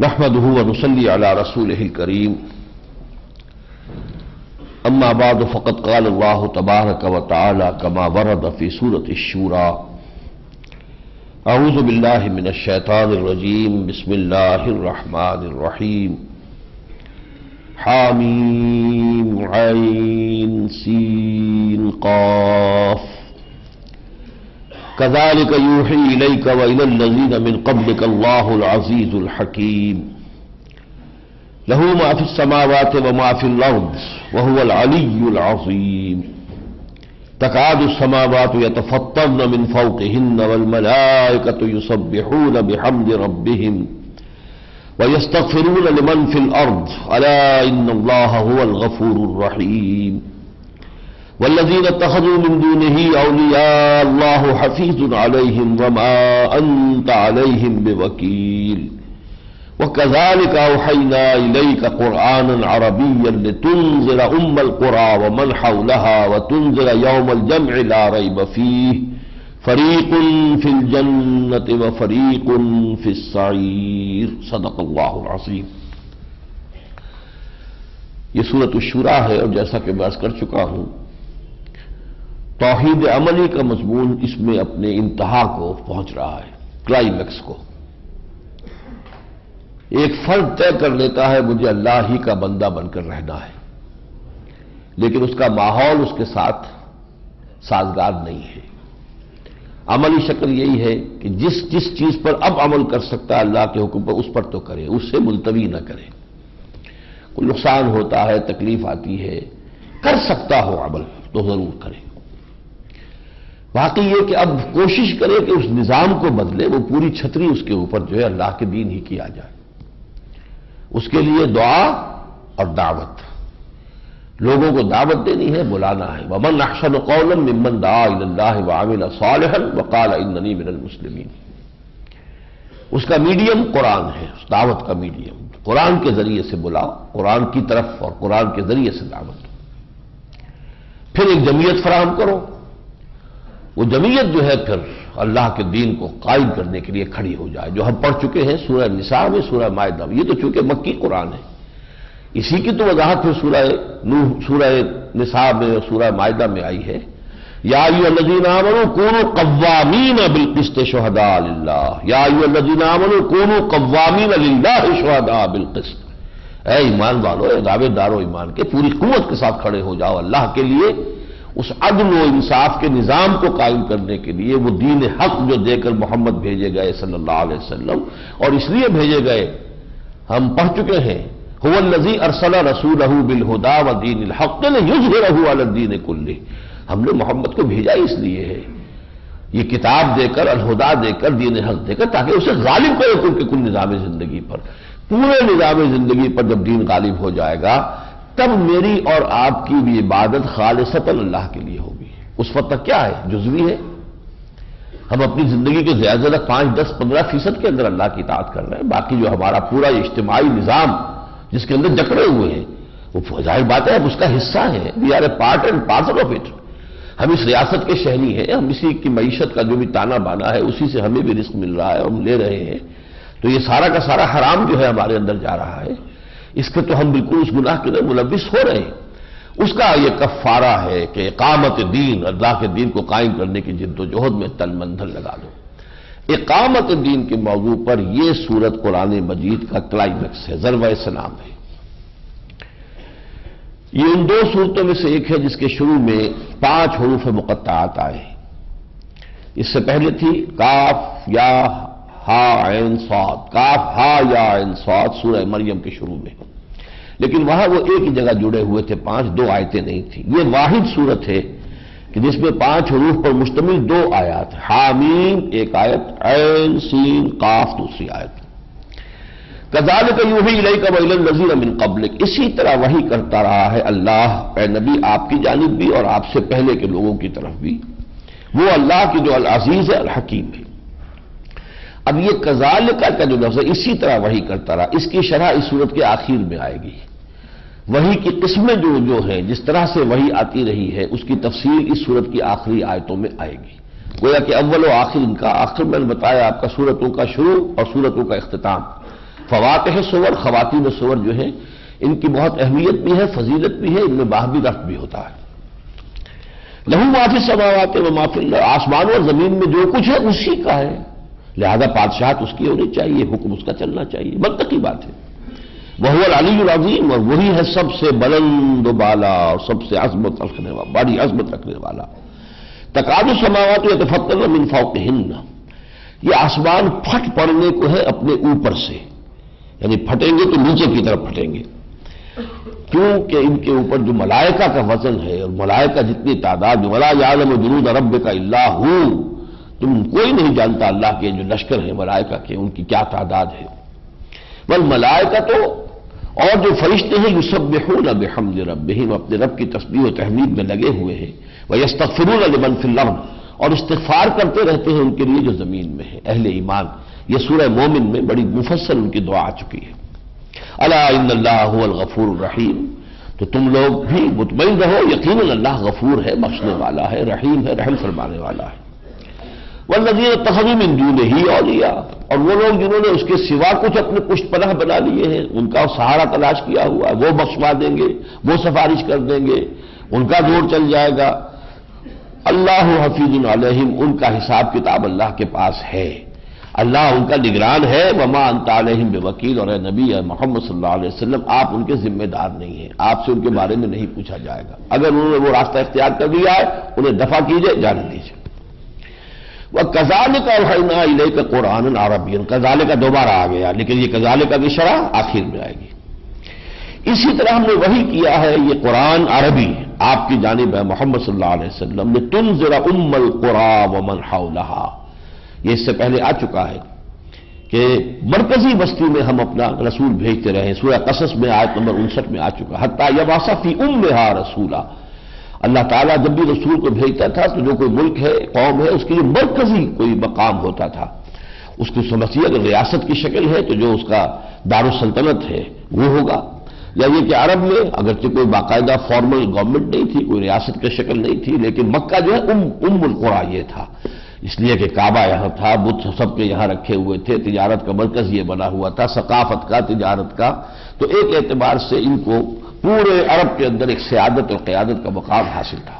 نحمده ونصلي على رسوله الكريم. أما بعد، فقد قال الله تبارك وتعالى كما ورد في سورة الشورى. أعوذ بالله من الشيطان الرجيم. بسم الله الرحمن الرحيم. حاميم عين سين قاف. كذلك يوحي إليك وإلى الذين من قبلك الله العزيز الحكيم. له ما في السماوات وما في الأرض وهو العلي العظيم. تكاد السماوات يتفطرن من فوقهن والملائكة يسبحون بحمد ربهم ويستغفرون لمن في الأرض. ألا إن الله هو الغفور الرحيم. والذين اتخذوا من دونه أولياء الله حفيظ عليهم وما أنت عليهم بوكيل وكذلك أوحينا إليك قرآنا عربيا لتنزل أم القرى ومن حولها وتنزل يوم الجمع لا ريب فيه فريق في الجنة وفريق في السعير صدق الله العظيم یہ صورت الشورا ہے اور جیسا کہ میں کر چکا ہوں توحید عملی کا مضمون اس میں اپنے انتہا کو پہنچ رہا ہے کلائمیکس کو۔ ایک فرد طے کر لیتا ہے، مجھے اللہ ہی کا بندہ بن کر رہنا ہے۔ لیکن اس کا ماحول اس کے ساتھ سازگار نہیں ہے۔ عملی شکل یہی ہے کہ جس جس چیز پر اب عمل کر سکتا ہے، اللہ کے حکم پر اس پر تو کرے، اس سے ملتوی نہ کرے۔ کوئی نقصان ہوتا ہے، تکلیف آتی ہے، کر سکتا ہو عمل تو ضرور کرے۔ باقی یہ کہ اب کوشش کرے کہ اس نظام کو بدلے، وہ پوری چھتری اس کے اوپر جو ہے اللہ کے دین ہی کی آ جائے۔ اس کے لیے دعا اور دعوت۔ لوگوں کو دعوت دینی ہے، بلانا ہے۔ ومن احسن قولا ممن دعا اللہ وعمل صالحا وقال اننی من المسلمین اس کا میڈیم قرآن ہے، اس دعوت کا میڈیم۔ قرآن کے ذریعے سے بلاؤ، قرآن کی طرف اور قرآن کے ذریعے سے دعوت۔ پھر ایک جمعیت فراہم کرو۔ وہ جمعیت جو ہے پھر اللہ کے دین کو قائم کرنے کے لیے کھڑی ہو جائے، جو ہم پڑھ چکے ہیں سورہ نساء میں، سورہ معدہ میں۔ یہ تو چونکہ مکی قرآن ہے۔ اسی کی تو وضاحت پھر سورہ نوح، سورہ نساء میں سورہ معدہ میں آئی ہے۔ یا الذین آمنوا کونوا قوامین بالقسط شہداء للہ۔ یا الذین آمنوا کونوا قوامین للہ شہداء بالقسط۔ اے ایمان والو، اے دعوے دارو ایمان کے، پوری قوت کے ساتھ کھڑے ہو جاؤ اللہ کے لیے۔ اس عدل و انصاف کے نظام کو قائم کرنے کے لیے وہ دین حق جو دے کر محمد بھیجے گئے صلی اللہ علیہ وسلم، اور اس لیے بھیجے گئے، ہم پڑھ چکے ہیں ہو الزی ارسل رسول بالہدا و دین الحق نے یوز رہو الدین کل ہم نے محمد کو بھیجا اس لیے ہے۔ یہ کتاب دے کر، الہدا دے کر، دین حق دے کر، تاکہ اسے غالب کرے کل کے کل نظام زندگی پر۔ پورے نظام زندگی پر جب دین غالب ہو جائے گا تب میری اور آپ کی بھی عبادت خالصت اللہ کے لیے ہوگی۔ اس وقت تک کیا ہے؟ جزوی ہے۔ ہم اپنی زندگی کے زیادہ زیادہ پانچ، دس، پندرہ فیصد کے اندر اللہ کی اطاعت کر رہے ہیں۔ باقی جو ہمارا پورا اجتماعی نظام جس کے اندر جکڑے ہوئے ہیں، وہ ظاہر بات ہے اب اس کا حصہ ہے we are a part and parcel of it ہم اس ریاست کے شہری ہیں، ہم اسی کی معیشت کا جو بھی تانا بانا ہے، اسی سے ہمیں بھی رزق مل رہا ہے، ہم لے رہے ہیں۔ تو یہ سارا کا سارا حرام جو ہے ہمارے اندر جا رہا ہے۔ اس کے تو ہم بالکل اس گناہ کے اندر ملوث ہو رہے ہیں۔ اس کا یہ کفارہ ہے کہ اقامت دین، اللہ کے دین کو قائم کرنے کی جد و جہد میں تن مندھن لگا دو۔ اقامت دین کے موضوع پر یہ سورت قرآن مجید کا کلائمیکس ہے ضرور سلام ہے۔ یہ ان دو صورتوں میں سے ایک ہے جس کے شروع میں پانچ حروف مقطعات آئے۔ اس سے پہلے تھی کاف، یا ہا عین کاف ہا یا عین سواد سورہ مریم کے شروع میں۔ لیکن وہاں وہ ایک ہی جگہ جڑے ہوئے تھے، پانچ، دو آیتیں نہیں تھیں۔ یہ واحد صورت ہے کہ جس میں پانچ حروف پر مشتمل دو آیات حامیم ایک آیت، عین، سین کاف دوسری آیت۔ کزال کا یوں ہی لئی کا نظیر امن قبل اسی طرح وہی کرتا رہا ہے اللہ، اے نبی، آپ کی جانب بھی اور آپ سے پہلے کے لوگوں کی طرف بھی۔ وہ اللہ کی جو العزیز ہے، الحکیم ہے۔ اب یہ کزال کا جو لفظ ہے، اسی طرح وہی کرتا رہا۔ اس کی شرح اس صورت کے آخر میں آئے گی۔ وہی کی قسمیں جو جو ہیں، جس طرح سے وہی آتی رہی ہے، اس کی تفصیل اس صورت کی آخری آیتوں میں آئے گی۔ گویا کہ اول و آخر ان کا، آخر میں نے بتایا آپ کا صورتوں کا شروع اور صورتوں کا اختتام۔ فواتح سور، خواتین سور جو ہیں، ان کی بہت اہمیت بھی ہے، فضیلت بھی ہے، ان میں باہمی رفت بھی ہوتا ہے۔ لہو معافی سماوات و معافی آسمان اور زمین میں جو کچھ ہے، اسی کا ہے۔ لہذا بادشاہت اس کی ہونی چاہیے، حکم اس کا چلنا چاہیے۔ منطقی بات ہے۔ وہ العلی العظیم اور وہی ہے سب سے بلند و بالا اور سب سے عظمت رکھنے والا، بڑی عظمت رکھنے والا۔ تقاد سماوات یا من فوق ہند یہ آسمان پھٹ پڑنے کو ہے اپنے اوپر سے۔ یعنی پھٹیں گے تو نیچے کی طرف پھٹیں گے۔ کیونکہ ان کے اوپر جو ملائکہ کا وزن ہے اور ملائکہ جتنی تعداد ملا یعلم جنود رب کا اللہ ہوں تم کوئی نہیں جانتا اللہ کے جو لشکر ہیں، ملائکہ کے، ان کی کیا تعداد ہے۔ بل ملائکہ تو اور جو فرشتے ہیں یہ سب بحمد رب اپنے رب کی تصویر و تحمید میں لگے ہوئے ہیں۔ وہ یستغفرون لمن فی الارض، اور استغفار کرتے رہتے ہیں ان کے لیے جو زمین میں ہے۔ اہل ایمان، یہ سورہ مومن میں بڑی مفصل ان کی دعا آ چکی ہے۔ اللہ ان اللہ الغفور الرحیم، تو تم لوگ بھی مطمئن رہو یقین اللہ غفور ہے، بخشنے والا ہے، رحیم ہے، رحم فرمانے والا ہے۔ وہ نظیر تحریم اندو ہی اور لیا اور وہ لوگ جنہوں نے اس کے سوا کچھ اپنے پشت پناہ بنا لیے ہیں، ان کا سہارا تلاش کیا ہوا، وہ بخشوا دیں گے، وہ سفارش کر دیں گے، ان کا دور چل جائے گا۔ اللہ حفیظ علیہم، ان کا حساب کتاب اللہ کے پاس ہے۔ اللہ ان کا نگران ہے۔ وما انت علیہم بے وکیل اور اے نبی، اے محمد صلی اللہ علیہ وسلم، آپ ان کے ذمہ دار نہیں ہیں۔ آپ سے ان کے بارے میں نہیں پوچھا جائے گا۔ اگر انہوں نے وہ راستہ اختیار کر دیا ہے، انہیں دفع کیجیے، جانے دیجیے وہ کزال کا علیہ کا قرآن عربی. کزالے کا دوبارہ آ گیا، لیکن یہ کزالے کا بھی شرح آخر میں آئے گی. اسی طرح ہم نے وہی کیا ہے، یہ قرآن عربی، آپ کی جانب ہے محمد صلی اللہ علیہ وسلم نے تم ذرا ام القرا و من حولہا. یہ اس سے پہلے آ چکا ہے کہ مرکزی بستی میں ہم اپنا رسول بھیجتے رہے سورہ قصص میں، آیت نمبر انسٹھ میں آ چکا حتیٰ فی ام میں رسولہ اللہ تعالیٰ جب بھی رسول کو بھیجتا تھا تو جو کوئی ملک ہے، قوم ہے، اس کی جو مرکزی کوئی مقام ہوتا تھا۔ اس کی سمجھیے اگر ریاست کی شکل ہے تو جو اس کا دار السلطنت ہے، وہ ہوگا۔ یا یہ کہ عرب میں اگرچہ کوئی باقاعدہ فارمل گورنمنٹ نہیں تھی، کوئی ریاست کی شکل نہیں تھی، لیکن مکہ جو ہے، ام ام القرا یہ تھا۔ اس لیے کہ کعبہ یہاں تھا، بت سب کے یہاں رکھے ہوئے تھے، تجارت کا مرکز یہ بنا ہوا تھا، ثقافت کا، تجارت کا۔ تو ایک اعتبار سے ان کو پورے عرب کے اندر ایک سیادت اور قیادت کا مقام حاصل تھا۔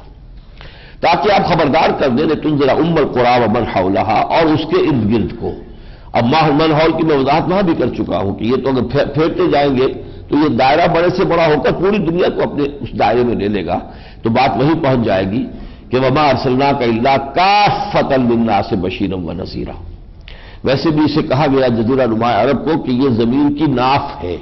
تاکہ آپ خبردار کر دیں تم ذرا عمر قرآب من حولہا اور اس کے ارد گرد کو۔ اب ماہ من ہال کی میں وضاحت وہاں بھی کر چکا ہوں کہ یہ تو اگر پھیرتے جائیں گے تو یہ دائرہ بڑے سے بڑا ہو کر پوری دنیا کو اپنے اس دائرے میں لے لے گا۔ تو بات وہی پہنچ جائے گی کہ وما ارسلنا کا اللہ کا فتل بننا سے بشیرم و نذیرہ ویسے بھی اسے کہا گیا جزیرہ نما عرب کو کہ یہ زمین کی ناف ہے۔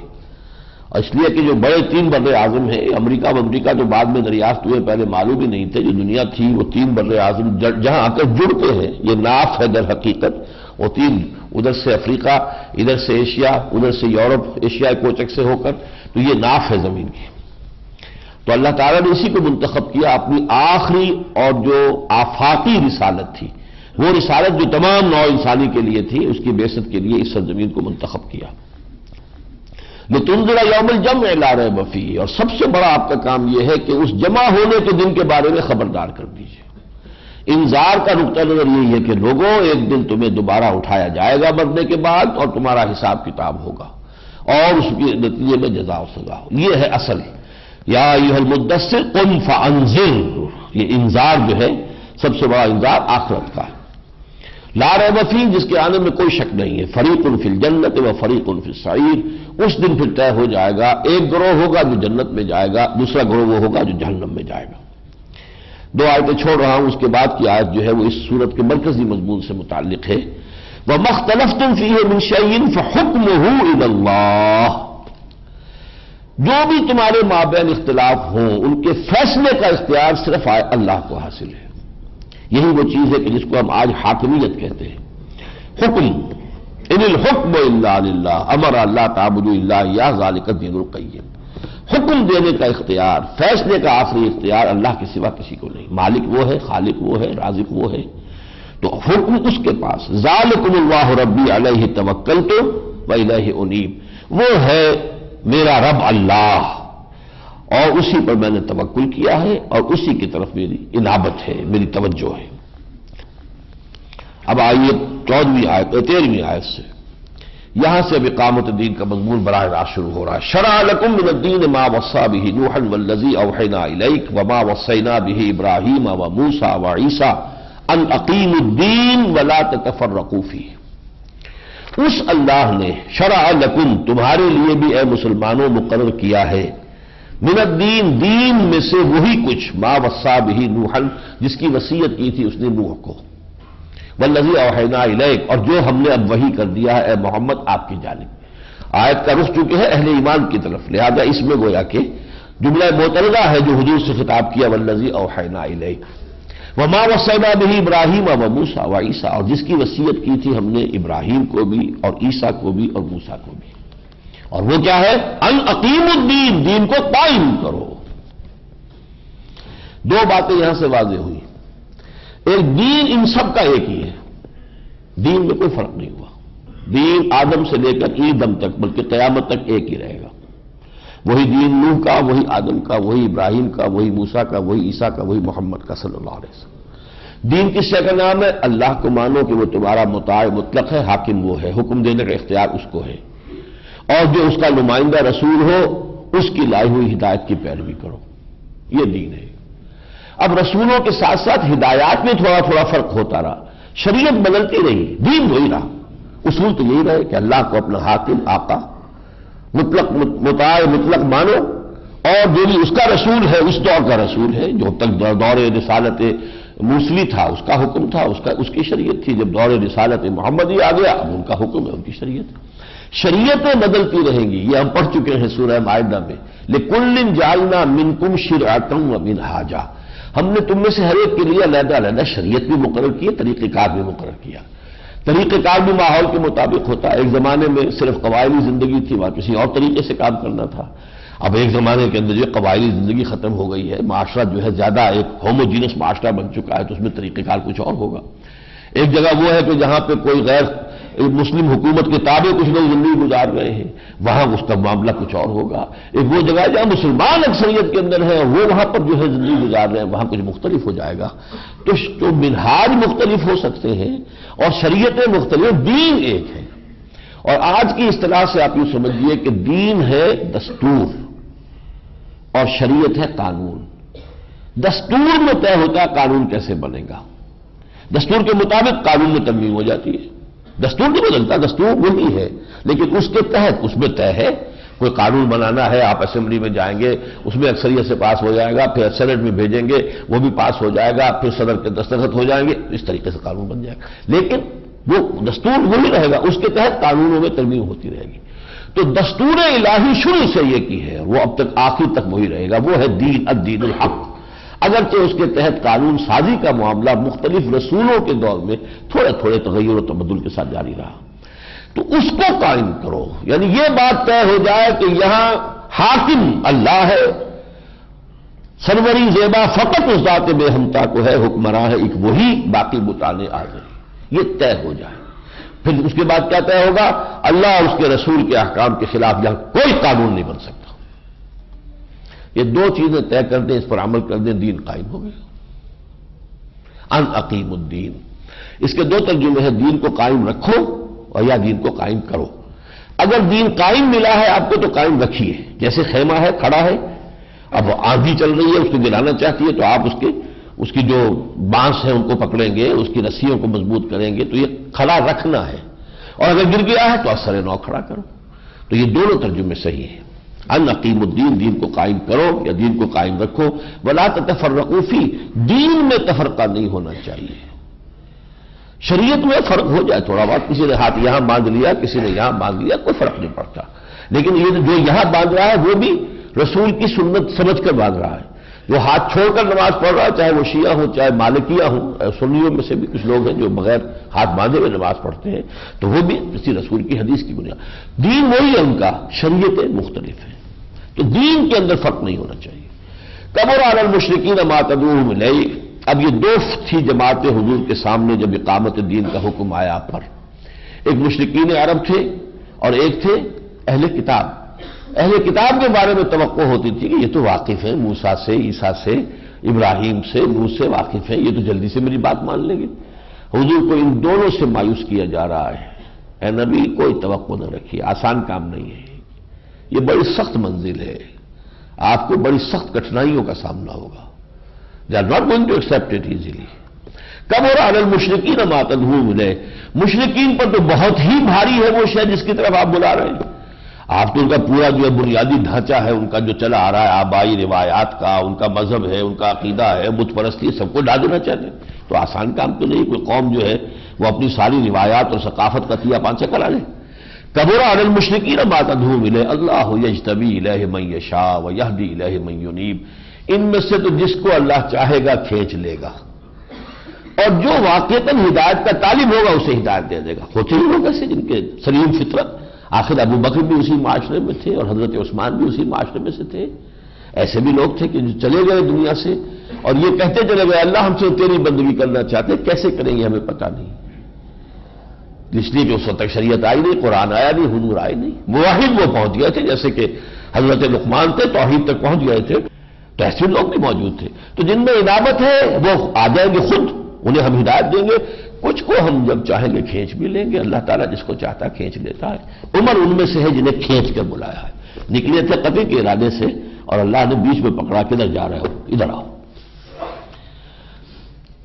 اور اس لیے کہ جو بڑے تین بر اعظم ہیں، امریکہ امریکہ جو بعد میں دریافت ہوئے، پہلے معلوم ہی نہیں تھے، جو دنیا تھی، وہ تین بر اعظم جہاں آ کر جڑتے ہیں، یہ ناف ہے در حقیقت، وہ تین، ادھر سے افریقہ، ادھر سے ایشیا، ادھر سے یورپ ایشیا کوچک سے ہو کر، تو یہ ناف ہے زمین کی۔ تو اللہ تعالیٰ نے اسی کو منتخب کیا، اپنی آخری اور جو آفاقی رسالت تھی، وہ رسالت جو تمام نو انسانی کے لیے تھی، اس کی بیست کے لیے اس سرزمین کو منتخب کیا۔ وہ یوم الجم لا رہے وفی اور سب سے بڑا آپ کا کام یہ ہے کہ اس جمع ہونے کے دن کے بارے میں خبردار کر دیجیے انذار کا نقطہ نظر یہی ہے کہ لوگوں، ایک دن تمہیں دوبارہ اٹھایا جائے گا مرنے کے بعد اور تمہارا حساب کتاب ہوگا۔ اور اس کے نتیجے میں جزا سزا ہو۔ یہ ہے اصل۔ یا یہ المدثر قم فانزر یہ انذار جو ہے، سب سے بڑا انذار آخرت کا ہے۔ لار وفی جس کے آنے میں کوئی شک نہیں ہے۔ فریق الفی الجنت و فریق الفی سعید اس دن پھر طے ہو جائے گا، ایک گروہ ہوگا جو جنت میں جائے گا، دوسرا گروہ وہ ہوگا جو جہنم میں جائے گا۔ دو آیتیں چھوڑ رہا ہوں، اس کے بعد کی آیت جو ہے وہ اس صورت کے مرکزی مضمون سے متعلق ہے۔ وہ مختلف تم فی ہے منشین فحکم اللہ جو بھی تمہارے مابین اختلاف ہوں، ان کے فیصلے کا اختیار صرف اللہ کو حاصل ہے۔ یہی وہ چیز ہے کہ جس کو ہم آج حاکمیت کہتے ہیں۔ حکم، ان الحکم اللہ امر اللہ تعبد اللہ یا ذالک دین القیم۔ حکم دینے کا اختیار، فیصلے کا آخری اختیار اللہ کے سوا کسی کو نہیں۔ مالک وہ ہے، خالق وہ ہے، رازق وہ ہے۔ تو حکم اس کے پاس، ذالکم اللہ ربی علیہ توکل تو انیب۔ وہ ہے میرا رب اللہ۔ اور اسی پر میں نے توکل کیا ہے اور اسی کی طرف میری انابت ہے، میری توجہ ہے۔ اب آئیے چودہویں آیت، تیرہویں آیت سے۔ یہاں سے اب اقامت دین کا مضمون براہ راست شروع ہو رہا ہے۔ شرع لکم من الدین ما وصا به نوح والذی اوحینا الیک وما وصینا به ابراہیم و موسیٰ و عیسیٰ ان اقیم الدین ولا تتفرقوا فیہ۔ اس اللہ نے شرع لکم تمہارے لیے بھی اے مسلمانوں مقرر کیا ہے۔ من الدین، دین میں سے وہی کچھ، ما وصا به نوح جس کی وصیت کی تھی اس نے نوح کو۔ والذی اوحینا الیک، اور جو ہم نے اب وہی کر دیا ہے، اے محمد، آپ کی جانب۔ آیت کا رخ چکے ہے اہل ایمان کی طرف، لہذا اس میں گویا کہ جملہ معترضہ ہے جو حضور سے خطاب کیا، والذی اوحینا الیک۔ وما وصینا به ابراہیم و موسیٰ و عیسیٰ، اور جس کی وصیت کی تھی ہم نے ابراہیم کو بھی، اور عیسیٰ کو بھی، اور موسیٰ کو بھی۔ اور وہ کیا ہے؟ ان عقیم الدین، دین کو قائم کرو۔ دو باتیں یہاں سے واضح ہوئی۔ ایک، دین ان سب کا ایک ہی ہے۔ دین میں کوئی فرق نہیں ہوا۔ دین آدم سے لے کر ای تک، بلکہ قیامت تک ایک ہی رہے گا۔ وہی دین نوح کا، وہی آدم کا، وہی ابراہیم کا، وہی موسا کا، وہی عیسیٰ کا، وہی محمد کا، صلی اللہ علیہ وسلم۔ دین کس شے کا نام ہے؟ اللہ کو مانو کہ وہ تمہارا متع مطلق ہے، حاکم وہ ہے، حکم دینے کا اختیار اس کو ہے۔ اور جو اس کا نمائندہ رسول ہو، اس کی لائی ہوئی ہدایت کی پیروی کرو۔ یہ دین ہے۔ اب رسولوں کے ساتھ ساتھ ہدایات میں تھوڑا تھوڑا فرق ہوتا رہا۔ شریعت بدلتی رہی، دین وہی رہا۔ اصول تو یہی رہے کہ اللہ کو اپنا حاکم، آقا، مطلق متع مطلق مانو۔ اور جو بھی اس کا رسول ہے، اس دور کا رسول ہے۔ جو تک دور رسالت موسلی تھا، اس کا حکم تھا، اس کا اس کی شریعت تھی۔ جب دور رسالت محمد آ گیا، اب ان کا حکم ہے، ان کی شریعت۔ شریعتیں بدلتی رہیں گی۔ یہ ہم پڑھ چکے ہیں سورہ معاہدہ میں۔ لیکن جالنا من کم شر من حاجہ ہم نے تم میں سے ہر ایک کے لیے علیحدہ علیحدہ شریعت بھی مقرر کی طریقہ کار بھی مقرر کیا۔ طریقہ کار بھی ماحول کے مطابق ہوتا ہے۔ ایک زمانے میں صرف قبائلی زندگی تھی، وہاں کسی اور طریقے سے کام کرنا تھا۔ اب ایک زمانے کے اندر جو قبائلی زندگی ختم ہو گئی ہے۔ معاشرہ جو ہے زیادہ ایک ہوموجینس معاشرہ بن چکا ہے، تو اس میں طریقہ کار کچھ اور ہوگا۔ ایک جگہ وہ ہے کہ جہاں پہ کوئی غیر مسلم حکومت کے تابع کچھ لوگ زندگی گزار رہے ہیں۔ وہاں اس کا معاملہ کچھ اور ہوگا۔ ایک وہ جگہ جہاں مسلمان اکثریت کے اندر ہے وہ وہاں پر جو ہے زندگی گزار رہے ہیں، وہاں کچھ مختلف ہو جائے گا۔ تو منہاج مختلف ہو سکتے ہیں اور شریعتیں مختلف، دین ایک ہے۔ اور آج کی اصطلاح سے آپ یہ سمجھیے کہ دین ہے دستور اور شریعت ہے قانون۔ دستور میں طے ہوتا ہے قانون کیسے بنے گا۔ دستور کے مطابق قانون میں تنظیم ہو جاتی ہے۔ دستور نہیں بدلتا، دستور وہی ہے، لیکن اس کے تحت، اس میں طے ہے، کوئی قانون بنانا ہے، آپ اسمبلی میں جائیں گے، اس میں اکثریت سے پاس ہو جائے گا، پھر سینٹ میں بھیجیں گے، وہ بھی پاس ہو جائے گا، پھر صدر کے دستخط ہو جائیں گے، اس طریقے سے قانون بن جائے گا۔ لیکن وہ دستور وہی رہے گا، اس کے تحت قانونوں میں ترمیم ہوتی رہے گی۔ تو دستور الہی شروع سے یہ کی ہے، وہ اب تک آخر تک وہی رہے گا، وہ ہے دین، الدین الحق۔ اگرچہ اس کے تحت قانون سازی کا معاملہ مختلف رسولوں کے دور میں تھوڑے تھوڑے تغیر و تبدل کے ساتھ جاری رہا۔ تو اس کو قائم کرو۔ یعنی یہ بات طے ہو جائے کہ یہاں حاکم اللہ ہے۔ سروری زیبا فقط اس ذات بے ہمتا کو ہے، حکمراں ہے، ایک وہی باقی بتانے آ گئی یہ طے ہو جائے۔ پھر اس کے بعد کیا طے ہوگا؟ اللہ اور اس کے رسول کے احکام کے خلاف یہاں کوئی قانون نہیں بن سکتا۔ یہ دو چیزیں طے کر دیں، اس پر عمل کر دیں، دین قائم ہو گیا۔ ان عقیم الدین۔ اس کے دو ترجمے ہیں، دین کو قائم رکھو اور یا دین کو قائم کرو۔ اگر دین قائم ملا ہے، آپ کو تو قائم رکھیے۔ جیسے خیمہ ہے، کھڑا ہے، اب آندھی چل رہی ہے، اس کو گرانا چاہتی ہے، تو آپ اس کے، اس کی جو بانس ہیں، ان کو پکڑیں گے، اس کی رسیوں کو مضبوط کریں گے۔ تو یہ کھڑا رکھنا ہے۔ اور اگر گر گیا ہے، تو اثر نو کھڑا کرو۔ تو یہ دونوں ترجمے صحیح ہیں۔ ان عقیم الدین، دین کو قائم کرو یا دین کو قائم رکھو۔ بلا تفرقوفی دین میں تفرقہ نہیں ہونا چاہیے۔ شریعت میں فرق ہو جائے تھوڑا بہت۔ کسی نے ہاتھ یہاں باندھ لیا، کسی نے یہاں باندھ لیا، کوئی فرق نہیں پڑتا۔ لیکن یہ جو یہاں باندھ رہا ہے، وہ بھی رسول کی سنت سمجھ کر باندھ رہا ہے۔ جو ہاتھ چھوڑ کر نماز پڑھ رہا ہے، چاہے وہ شیعہ ہو چاہے مالکیہ ہوں سنیوں میں سے بھی کچھ لوگ ہیں جو بغیر ہاتھ باندھے ہوئے نماز پڑھتے ہیں، تو وہ بھی کسی رسول کی حدیث کی بنیاد۔ دین وہی ہے ان کا، شریعتیں مختلف ہیں۔ تو دین کے اندر فرق نہیں ہونا چاہیے۔ قبر عال المشرقین ماتدور ملئی اب یہ دو تھی جماعت حضور کے سامنے جب اقامت دین کا حکم آیا پر۔ ایک مشرقین عرب تھے اور ایک تھے اہل کتاب۔ اہل کتاب کے بارے میں توقع ہوتی تھی کہ یہ تو واقف ہے موسا سے، عیسیٰ سے، ابراہیم سے روس سے واقف ہے، یہ تو جلدی سے میری بات مان لیں گے۔ حضور کو ان دونوں سے مایوس کیا جا رہا ہے۔ اے نبی، کوئی توقع نہ رکھیے، آسان کام نہیں ہے۔ یہ بڑی سخت منزل ہے۔ آپ کو بڑی سخت کٹھنائیوں کا سامنا ہوگا۔ They are not going to accept it easily کب ہو رہا مشرقین ماتد ملے مشرقین پر تو بہت ہی بھاری ہے وہ شہر جس کی طرف آپ بلا رہے ہیں۔ آپ تو ان کا پورا جو ہے بنیادی ڈھانچہ ہے، ان کا جو چلا آ رہا ہے، آبائی روایات کا، ان کا مذہب ہے، ان کا عقیدہ ہے، بت پرستی سب کو ڈال دینا چاہتے ہیں تو آسان کام تو نہیں، کوئی قوم جو ہے وہ اپنی ساری روایات اور ثقافت کا تیا پانچے کرا لے۔ کبورا انل مشرقی بات ادھو ملے۔ اللہ یجتبی الہ من یشا و یہدی الہ من ینیب۔ ان میں سے تو جس کو اللہ چاہے گا کھینچ لے گا۔ اور جو واقعتا ہدایت کا طالب ہوگا، اسے ہدایت دے دے گا۔ ہوتے ہی لوگ ایسے جن کے سلیم فطرت۔ آخر ابو بکر بھی اسی معاشرے میں تھے اور حضرت عثمان بھی اسی معاشرے میں سے تھے۔ ایسے بھی لوگ تھے کہ جو چلے گئے دنیا سے اور یہ کہتے چلے گئے، اللہ ہم سے تیری بندگی کرنا چاہتے کیسے کریں گے ہمیں پتہ نہیں۔ اس لیے کہ اس وقت شریعت آئی نہیں، قرآن آیا نہیں، حضور آئی نہیں۔ مواحد وہ پہنچ گئے تھے، جیسے کہ حضرت لقمان تھے، توحید تک پہنچ گئے تھے۔ تو ایسے لوگ بھی موجود تھے۔ تو جن میں انعامت ہے، وہ آ جائیں گے خود، انہیں ہم ہدایت دیں گے۔ کچھ کو ہم جب چاہیں گے کھینچ بھی لیں گے، اللہ تعالیٰ جس کو چاہتا ہے کھینچ لیتا ہے۔ عمر ان میں سے ہے جنہیں کھینچ کر بلایا ہے۔ نکلے تھے کبھی کے ارادے سے اور اللہ نے بیچ میں پکڑا، کدھر جا رہے ہو؟ ادھر آؤ۔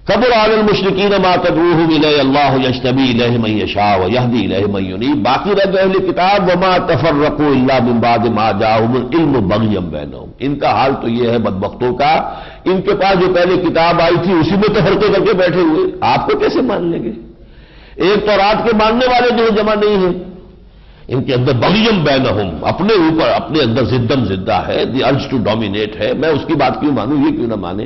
قبر عال المشرقین ما تدعوهم الیہ اللہ یشتبی الیہ من یشاء و یہدی الیہ من ینیب. باقی رہ گئے اہل کتاب وما تفرقوا الا من بعد ما جاءهم العلم بغیم بینهم ان کا حال تو یہ ہے بدبختوں کا. ان کے پاس جو پہلے کتاب آئی تھی اسی میں تفرقے کر کے بیٹھے ہوئے. آپ کو کیسے مان لیں گے؟ ایک تو رات کے ماننے والے جو جمع نہیں ہیں. ان کے اندر بغیم بینہم. اپنے اوپر، اپنے اندر زدم زدہ ہے. دی ارج ٹو ڈومینیٹ ہے. میں اس کی بات کیوں مانوں؟ یہ کیوں نہ مانے؟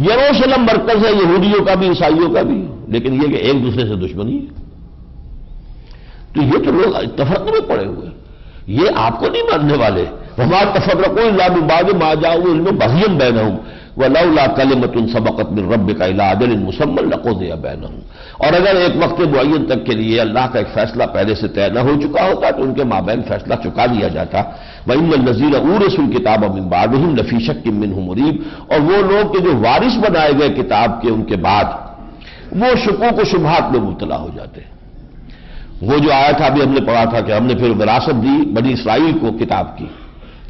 یروشلم مرکز ہے یہودیوں کا بھی، عیسائیوں کا بھی۔ لیکن یہ کہ ایک دوسرے سے دشمنی ہے۔ تو یہ تو لوگ تفرق میں پڑے ہوئے یہ آپ کو نہیں ماننے والے۔ ہمارا تفرق اللہ ما جاؤ ان میں بہیم بہن ہوں وہ لولا کلمت سبقت من رب کا عدل مسمل لقو دیا بہن ہوں اور اگر ایک وقت معین تک کے لیے اللہ کا ایک فیصلہ پہلے سے طے نہ ہو چکا ہوتا، تو ان کے مابین فیصلہ چکا دیا جاتا۔ وہ نذیر ار سن کتاب امباد نفیشک کی من مریب اور وہ لوگ کے جو وارث بنائے گئے کتاب کے ان کے بعد، وہ شکو کو شبہات میں مبتلا ہو جاتے وہ جو آیا تھا، ابھی ہم نے پڑھا تھا کہ ہم نے پھر وراثت دی بنی اسرائیل کو کتاب کی،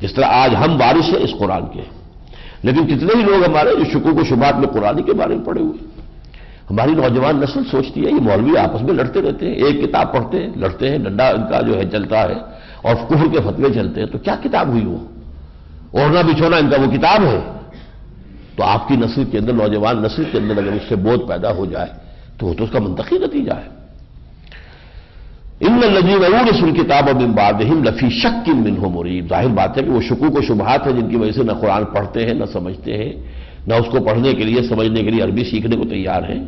جس طرح آج ہم وارث ہیں اس قرآن کے۔ لیکن کتنے ہی لوگ ہمارے جو شکو کو شبہات میں قرآن کے بارے میں پڑے ہوئے ہماری نوجوان نسل سوچتی ہے، یہ مولوی آپس میں لڑتے رہتے ہیں، ایک کتاب پڑھتے ہیں، لڑتے ہیں، ڈنڈا ان کا جو ہے چلتا ہے۔ اور کفر کے فتوے چلتے ہیں، تو کیا کتاب ہوئی وہ؟ اوڑھنا بچھونا ان کا، وہ کتاب ہے۔ تو آپ کی نسل کے اندر، نوجوان نسل کے اندر اگر اس سے بوجھ پیدا ہو جائے، تو وہ تو اس کا منتقی نتیجہ ہے۔ ان لذیذ رسول کتاب اب امباد لفی شک من ہو مریب ظاہر بات ہے کہ وہ شکوک و شبہات ہیں جن کی وجہ سے نہ قرآن پڑھتے ہیں، نہ سمجھتے ہیں، نہ اس کو پڑھنے کے لیے، سمجھنے کے لیے عربی سیکھنے کو تیار ہیں۔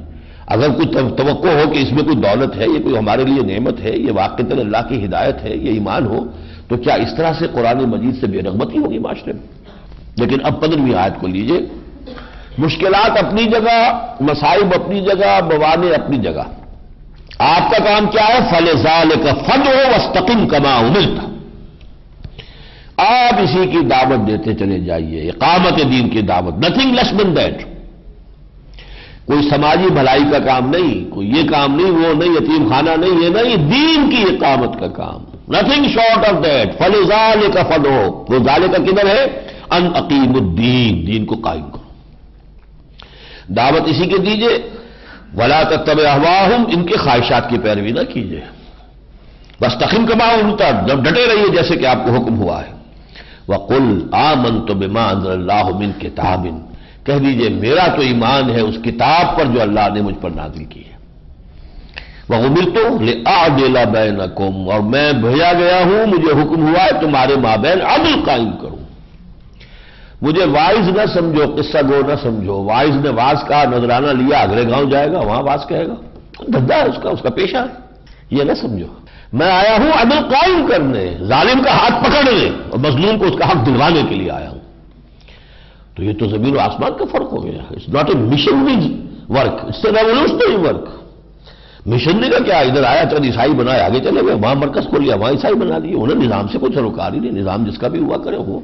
اگر کوئی توقع ہو کہ اس میں کوئی دولت ہے، یہ کوئی ہمارے لیے نعمت ہے، یہ واقع اللہ کی ہدایت ہے، یہ ایمان ہو، تو کیا اس طرح سے قرآن مجید سے بے رغبتی ہوگی معاشرے میں؟ لیکن اب پندرہویں آیت کو لیجیے۔ مشکلات اپنی جگہ مسائب اپنی جگہ بوانے اپنی جگہ۔ آپ کا کام کیا ہے؟ فل زال کا فن ہو وسطم کما ملتا آپ اسی کی دعوت دیتے چلے جائیے۔ اقامت دین کی دعوت۔ نتھنگ لیس دین دیٹ کوئی سماجی بھلائی کا کام نہیں، کوئی یہ کام نہیں، وہ نہیں، یتیم خانہ نہیں، یہ نہیں، دین کی اقامت کا کام۔ Nothing short of that full ظال کا فل ہو وہ ظالے کا کدھر ہے؟ ان عقیم الدین دین کو قائم کرو۔ دعوت اسی کے دیجیے ولا تب احواہم ان کے خواہشات کی پیروی نہ کیجیے بس تخم کما انتا جب ڈٹے رہیے، جیسے کہ آپ کو حکم ہوا ہے۔ وقل آمن تو بیمان اللہ من کتاب کہہ دیجیے، میرا تو ایمان ہے اس کتاب پر جو اللہ نے مجھ پر نازل کی ہے۔ وہ مل تو لے بین اور میں بھیجا گیا ہوں، مجھے حکم ہوا ہے تمہارے ماں بہن عدل قائم کروں مجھے وائز نہ سمجھو، قصہ گو نہ سمجھو، وائز نے واز کا نظرانہ لیا اگلے گاؤں جائے گا، وہاں واز کہے گا۔ دھدا ہے اس کا اس کا پیشہ ہے۔ یہ نہ سمجھو۔ میں آیا ہوں عدل قائم کرنے، ظالم کا ہاتھ پکڑنے اور مظلوم کو اس کا حق دلوانے کے لیے آیا ہوں۔ تو یہ تو زمین و آسمان کا فرق ہو گیا۔ It's not a missionary work it's a revolutionary work missionary کا کیا ادھر آیا چل عیسائی بنایا آگے چلے گئے، وہاں مرکز کو لیا، وہاں عیسائی بنا دیے۔ انہیں نظام سے کوئی سروکار ہی نہیں، نظام جس کا بھی ہوا کرے ہو۔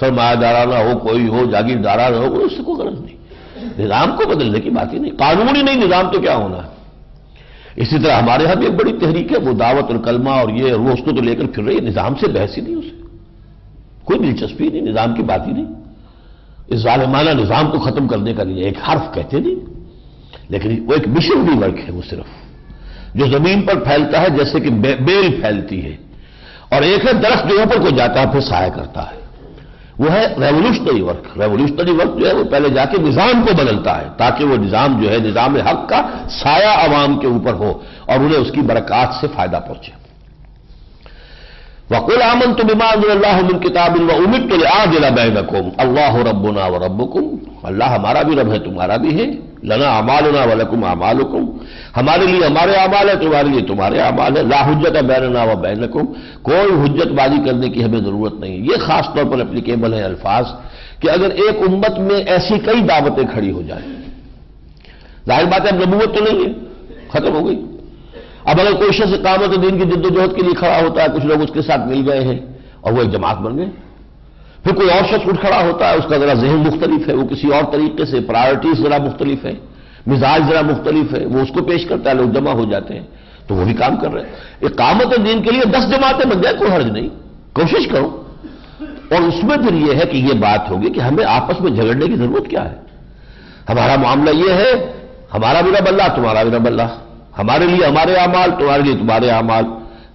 سرمایہ دارانہ ہو، کوئی ہو جاگیردارانہ ہو اس سے کوئی غرض نہیں۔ نظام کو بدلنے کی بات ہی نہیں۔ قانونی نہیں، نظام تو کیا ہونا۔ ہے اسی طرح ہمارے ہاں بھی ایک بڑی تحریک ہے، وہ دعوت الکلمہ اور یہ وہ اس کو تو لے کر پھر رہی ہے نظام سے بحث ہی نہیں اسے کوئی دلچسپی نہیں، نظام کی بات ہی نہیں۔ اس ظالمانہ نظام کو ختم کرنے کا نہیں ایک حرف کہتے نہیں، لیکن وہ ایک مشن بھی ورک ہے وہ صرف، جو زمین پر پھیلتا ہے جیسے کہ بیل پھیلتی ہے۔ اور ایک ہے درخت جو اوپر کو جاتا ہے، پھر سایہ کرتا ہے۔ وہ ہے ریولوشنری ورک ریولوشنری ورک جو ہے وہ پہلے جا کے نظام کو بدلتا ہے، تاکہ وہ نظام جو ہے، نظام حق کا سایہ عوام کے اوپر ہو اور انہیں اس کی برکات سے فائدہ پہنچے۔ وقل آمن تو بیمار اللہ کتاب امید تو آج بینکم اللہ ربنا و ربکم اللہ ہمارا بھی رب ہے، تمہارا بھی ہے. لنا امالنا ولکم امالکم ہمارے لیے ہمارے اعمال ہے تمہارے لیے تمہارے اعمال ہے لا حجت بیننا و بینکم. کوئی حجت بازی کرنے کی ہمیں ضرورت نہیں. یہ خاص طور پر اپلیکیبل ہے الفاظ کہ اگر ایک امت میں ایسی کئی دعوتیں کھڑی ہو جائیں۔ ظاہر بات ہے، اب نبوت تو نہیں ہے، ختم ہو گئی۔ اب اگر کوئی شخص اقامت دین کی جد و جہد کے لیے کھڑا ہوتا ہے، کچھ لوگ اس کے ساتھ مل گئے ہیں اور وہ ایک جماعت بن گئے۔ پھر کوئی اور شخص اٹھ کھڑا ہوتا ہے، اس کا ذرا ذہن مختلف ہے، وہ کسی اور طریقے سے پرائرٹیز ذرا مختلف ہے مزاج ذرا مختلف ہے، وہ اس کو پیش کرتا ہے، لوگ جمع ہو جاتے ہیں۔ تو وہ بھی کام کر رہے ہیں۔ اقامت دین کے لیے دس جماعتیں بن جائیں، کوئی حرج نہیں۔ کوشش کرو۔ اور اس میں پھر یہ ہے کہ یہ بات ہوگی کہ ہمیں آپس میں جھگڑنے کی ضرورت کیا ہے۔ ہمارا معاملہ یہ ہے، ہمارا بھی رب اللہ، تمہارا بھی رب اللہ۔ ہمارے لیے ہمارے اعمال، تمہارے لیے تمہارے اعمال۔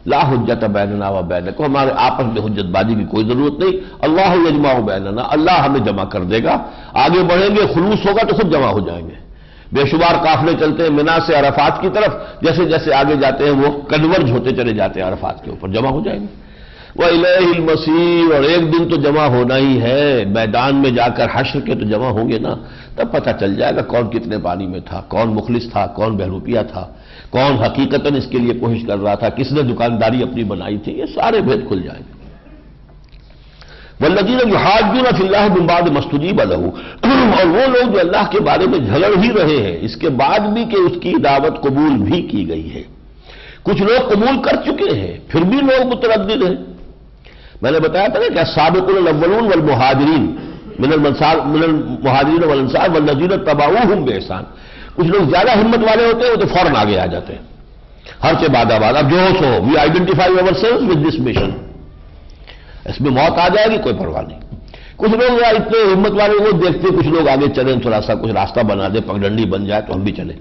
لا حجت بیننا و بینکو ہمارے آپس میں حجت بازی کی کوئی ضرورت نہیں۔ اللہ یجمع بیننا، اللہ ہمیں جمع کر دے گا۔ آگے بڑھیں گے، خلوص ہوگا تو خود جمع ہو جائیں گے۔ بے شمار قافلے چلتے ہیں منا سے عرفات کی طرف، جیسے جیسے آگے جاتے ہیں وہ کنورج ہوتے چلے جاتے ہیں عرفات کے اوپر، جمع ہو جائیں گے۔ وہ الہ المسیح اور ایک دن تو جمع ہونا ہی ہے۔ میدان میں جا کر حشر کے تو جمع ہوں گے نا۔ تب پتہ چل جائے گا کون کتنے پانی میں تھا، کون مخلص تھا، کون بہروپیہ تھا، کون حقیقت اس کے لیے کوشش کر رہا تھا، کس نے دکانداری اپنی بنائی تھی، یہ سارے بھید کھل جائیں گے۔ ولدین جو فی اللہ بمباد مستجیب الح اور وہ لوگ جو اللہ کے بارے میں جھگڑ ہی رہے ہیں، اس کے بعد بھی کہ اس کی دعوت قبول بھی کی گئی ہے۔ کچھ لوگ قبول کر چکے ہیں، پھر بھی لوگ متردد ہیں۔ میں نے بتایا تھا نا کہ سابق الاولون والمہاجرین، من المنصار، من المہاجرین والانصار والنذیر تباؤہم بے کچھ لوگ زیادہ ہمت والے ہوتے ہیں، وہ تو فوراً آگے آ جاتے ہیں۔ ہر سے بعد آباد، اب جو ہو we identify ourselves with this mission اس میں موت آ جائے گی، کوئی پرواہ نہیں۔ کچھ لوگ اتنے ہمت والے وہ دیکھتے کچھ لوگ آگے چلیں، تھوڑا سا کچھ راستہ بنا دے پگڈنڈی بن جائے تو ہم بھی چلیں۔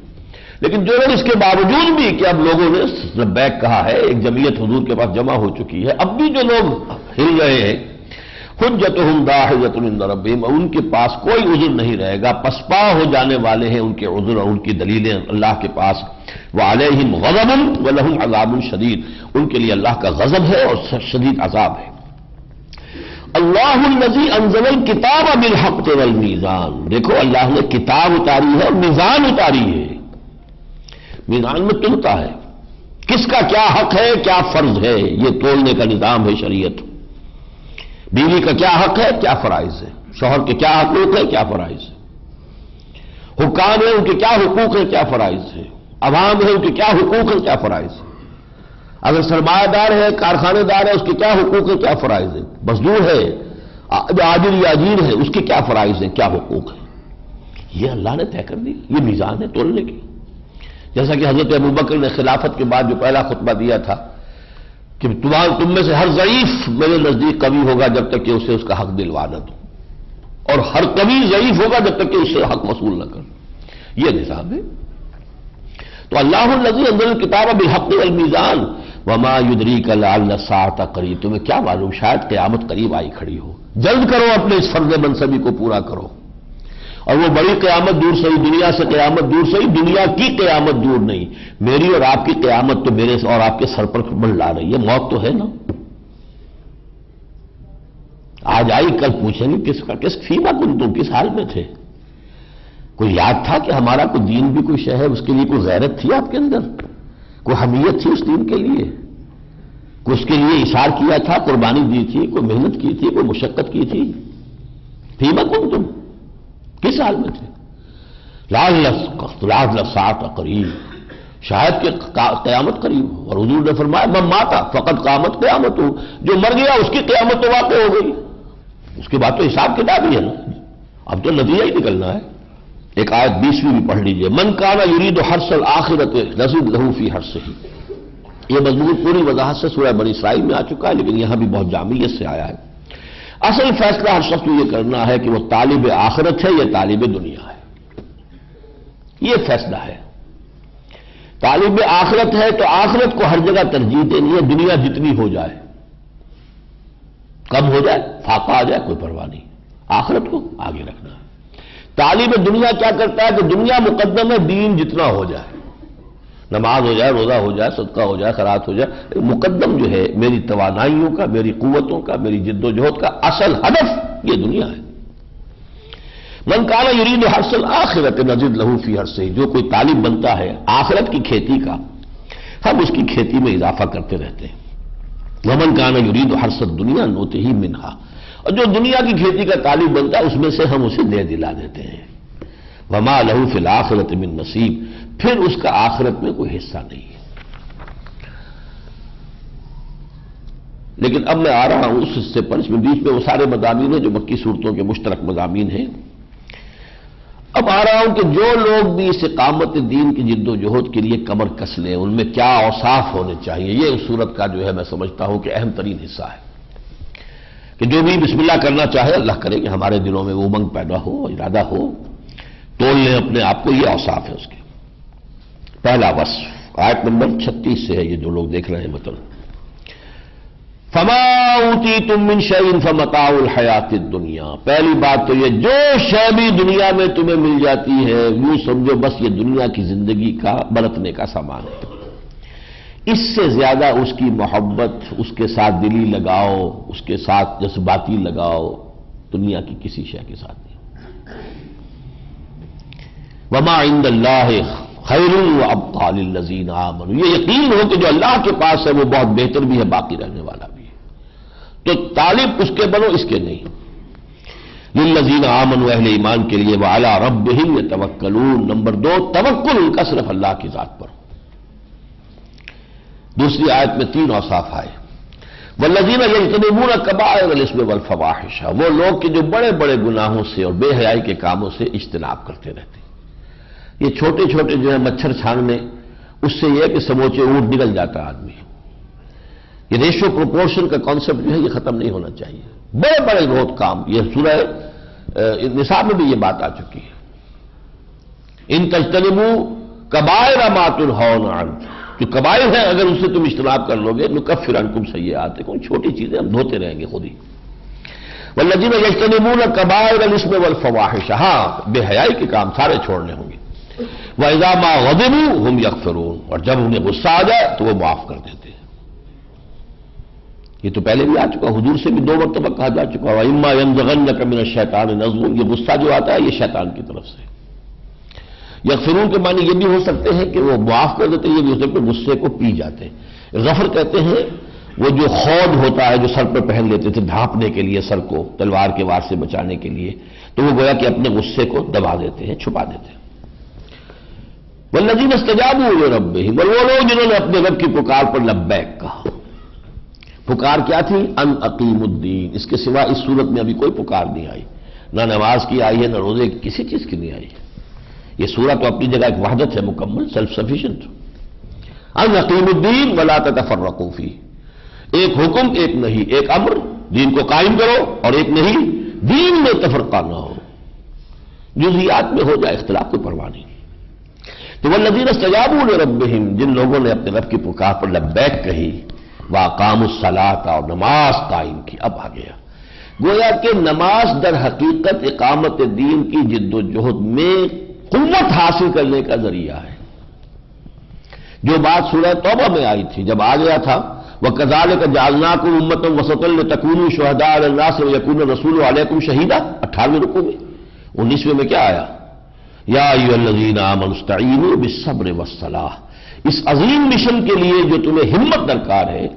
لیکن جو لوگ اس کے باوجود بھی کہ اب لوگوں نے بیک کہا ہے، ایک جمعیت حضور کے پاس جمع ہو چکی ہے، اب بھی جو لوگ ہل رہے ہیں حجت ہوں داحت ربیم ان کے پاس کوئی عذر نہیں رہے گا، پسپا ہو جانے والے ہیں ان کے عذر اور ان کی دلیلیں اللہ کے پاس وہ علیہم غضب و لہم عذاب شدید، ان کے لیے اللہ کا غضب ہے اور شدید عذاب ہے۔ اللہ النزی انزل الکتاب بالحق والمیزان۔ دیکھو، اللہ نے کتاب اتاری ہے اور میزان اتاری ہے۔ میزان میں تلتا ہے۔ کس کا کیا حق ہے، کیا فرض ہے، یہ تولنے کا نظام ہے شریعت۔ بیوی کا کیا حق ہے، کیا فرائض ہے۔ شوہر کے کیا حقوق ہے کیا فرائض ہے حکام ہے ان کے کیا حقوق ہے کیا فرائض ہے عوام ہے ان کے کیا حقوق ہے کیا فرائض ہے اگر سرمایہ دار ہے کارخانے دار ہے، اس کے کیا حقوق ہے کیا فرائض ہے مزدور ہے عاجر یا عجیر ہے، اس کے کیا فرائض ہیں، کیا حقوق ہے یہ اللہ نے طے کر دی، یہ میزان ہے تولنے کی جیسا کہ حضرت ابوبکر نے خلافت کے بعد جو پہلا خطبہ دیا تھا کہ تم میں سے ہر ضعیف میرے نزدیک کبھی ہوگا جب تک کہ اسے اس کا حق دلوا نہ دو۔ اور ہر کبھی ضعیف ہوگا جب تک کہ اسے حق وصول نہ کر۔ یہ نظام ہے۔ تو اللہ النزی اندر کتاب اب حق المیزان وما یدری کا لال قریب۔ تمہیں کیا معلوم؟ شاید قیامت قریب آئی کھڑی ہو۔ جلد کرو اپنے اس فرض منصبی کو پورا کرو۔ اور وہ بڑی قیامت دور سے دنیا سے قیامت دور سے دنیا کی قیامت دور نہیں۔ میری اور آپ کی قیامت تو میرے اور آپ کے سر پر بڑھ لا رہی ہے، موت تو ہے نا۔ آج آئی، کل پوچھیں گے، کس کا، کس فیما کن تم کس حال میں تھے؟ کوئی یاد تھا کہ ہمارا کوئی دین بھی کوئی شہ ہے اس کے لیے کوئی غیرت تھی آپ کے اندر؟ کوئی حمیت تھی اس دین کے لیے؟ کوئی اس کے لیے اشار کیا تھا، قربانی دی تھی، کوئی محنت کی تھی، کوئی مشقت کی تھی؟ فیما کن تم؟ کس حال میں تھے؟ لاج لساط قریب۔ شاید کہ قیامت قریب ہو۔ اور حضور نے فرمایا میں ماتا فقط قیامت قیامت ہوں جو مر گیا اس کی قیامت تو واقع ہو گئی۔ اس کے بعد تو حساب کتاب ہی ہے نا۔ اب تو نتیجہ ہی نکلنا ہے۔ ایک آیت بیسویں بھی پڑھ لیجیے۔ من کانا یرید حرسل آخرت نزید لہو فی حرس یہ مضمون پوری وضاحت سے سورہ بنی اسرائیل میں آ چکا ہے، لیکن یہاں بھی بہت جامعیت سے آیا ہے۔ اصل فیصلہ ہر شخص کو یہ کرنا ہے کہ وہ طالب آخرت ہے یا طالب دنیا ہے۔ یہ فیصلہ ہے۔ طالب آخرت ہے تو آخرت کو ہر جگہ ترجیح دینی ہے، دنیا جتنی ہو جائے۔ کم ہو جائے، فاقہ آ جائے، کوئی پرواہ نہیں۔ آخرت کو آگے رکھنا ہے۔ طالب دنیا کیا کرتا ہے کہ دنیا مقدم ہے، دین جتنا ہو جائے۔ نماز ہو جائے، روزہ ہو جائے، صدقہ ہو جائے خرات ہو جائے، مقدم جو ہے میری توانائیوں کا، میری قوتوں کا، میری جد و جہد کا اصل ہدف یہ دنیا ہے۔ من کالا یرید حرسل آخرت نزد لہو فی ہر سے جو کوئی طالب بنتا ہے آخرت کی کھیتی کا، ہم اس کی کھیتی میں اضافہ کرتے رہتے ہیں۔ ومن کانا یرید حرسل دنیا نوتے ہی منہا، اور جو دنیا کی کھیتی کا طالب بنتا ہے اس میں سے ہم اسے دے دلا دیتے ہیں۔ وما لہو فی الآخرت من نصیب پھر اس کا آخرت میں کوئی حصہ نہیں ہے۔ لیکن اب میں آ رہا ہوں اس حصے پر، اس میں بیچ میں وہ سارے مضامین ہیں جو مکی صورتوں کے مشترک مضامین ہیں۔ اب آ رہا ہوں کہ جو لوگ بھی اس اقامت دین کی جد و جہد کے لیے کمر کس لیں، ان میں کیا اوصاف ہونے چاہیے؟ یہ اس صورت کا جو ہے میں سمجھتا ہوں کہ اہم ترین حصہ ہے۔ کہ جو بھی بسم اللہ کرنا چاہے، اللہ کرے کہ ہمارے دلوں میں وہ امنگ پیدا ہو، ارادہ ہو توڑ لیں اپنے آپ کو، یہ اوصاف ہے اس کے۔ پہلا وصف۔ آیت نمبر چھتیس سے ہے یہ جو لوگ دیکھ رہے ہیں مطلب فما اوتی تم من شعین فمتا الحیات دنیا پہلی بات تو یہ جو شے بھی دنیا میں تمہیں مل جاتی ہے، یوں سمجھو بس یہ دنیا کی زندگی کا برتنے کا سامان ہے۔ اس سے زیادہ اس کی محبت، اس کے ساتھ دلی لگاؤ، اس کے ساتھ جذباتی لگاؤ دنیا کی کسی شے کے ساتھ نہیں۔ وما عند اللہ خیر اب الزین عامن یہ یقین ہو کہ جو اللہ کے پاس ہے وہ بہت بہتر بھی ہے، باقی رہنے والا بھی ہے۔ تو طالب اس کے بنو، اس کے نہیں۔ للذین آمن و اہل ایمان کے لیے وہ اعلیٰ رب ہی توکلون نمبر دو، توکل ان کا صرف اللہ کی ذات پر۔ دوسری آیت میں تین اوصاف آئے۔ وہ لذین یجتنبون کبائر الاسم والفواحش۔ وہ لوگ کہ جو بڑے بڑے گناہوں سے اور بے حیائی کے کاموں سے اجتناب کرتے رہتے یہ چھوٹے چھوٹے جو ہے مچھر چھاننے اس سے یہ کہ سموچے اونٹ نکل جاتا آدمی۔ یہ ریشو پروپورشن کا کانسیپٹ جو ہے، یہ ختم نہیں ہونا چاہیے۔ بڑے بڑے بہت کام۔ یہ سورہ نصاب میں بھی یہ بات آ چکی ہے۔ ان تجتنبو کبائر مات الحون جو قبائل ہیں، اگر اسے تم اجتناب کر لو گے، نکفر انکم سہی آتے کون چھوٹی چیزیں ہم دھوتے رہیں گے خود ہی۔ ولجین یجتنبون کبائر الاسم والفواحش۔ ہاں بے حیائی کے کام سارے چھوڑنے ہوں گے۔ وہ ایزامہ غدبو ہم یکفرون اور جب انہیں غصہ آ جائے تو وہ معاف کر دیتے ہیں۔ یہ تو پہلے بھی آ چکا حضور سے بھی دو مرتبہ کہا جا چکا اما یم من الشیطان نظم یہ غصہ جو آتا ہے یہ شیطان کی طرف سے۔ یکفرون کے معنی یہ بھی ہو سکتے ہیں کہ وہ معاف کر دیتے ہیں، یہ بھی ہو سکتے غصے کو پی جاتے ہیں۔ غفر کہتے ہیں، وہ جو خود ہوتا ہے، جو سر پہ پہن لیتے تھے ڈھانپنے کے لیے، سر کو تلوار کے وار سے بچانے کے لیے، تو وہ گویا کہ اپنے غصے کو دبا دیتے ہیں، چھپا دیتے ہیں۔ وہ نظیم استجاب ہوئے رب ہی وہ لوگ جنہوں نے اپنے رب کی پکار پر لبیک کہا۔ پکار کیا تھی؟ ان عقیم الدین، اس کے سوا اس صورت میں ابھی کوئی پکار نہیں آئی۔ نہ نماز کی آئی ہے، نہ روزے کی، کسی چیز کی نہیں آئی۔ یہ سورہ تو اپنی جگہ ایک وحدت ہے، مکمل سیلف سفیشنٹ ان عقیم الدین ولا تفرقوفی ایک حکم، ایک نہیں، ایک امر، دین کو قائم کرو اور ایک نہیں، دین میں تفرقہ نہ ہو۔ جزیات میں ہو جائے، اختلاف کوئی پرواہ نہیں۔ تو وہ نظیر سجاب رب جن لوگوں نے اپنے رب کی پکار پر لبیک کہی وہ کام الصلاح اور نماز قائم کی۔ اب آ گیا گویا کہ نماز در حقیقت اقامت دین کی جد و جہد میں قوت حاصل کرنے کا ذریعہ ہے۔ جو بات سورہ توبہ میں آئی تھی، جب آ گیا تھا وہ کزال کا جالنا کو امت وسط التکون شہدا اللہ سے یقون رسول علیکم شہیدہ اٹھارہویں رکو میں۔ انیسویں میں کیا آیا؟ یا مستعین بصبر وسلح اس عظیم مشن کے لیے جو تمہیں ہمت درکار ہے،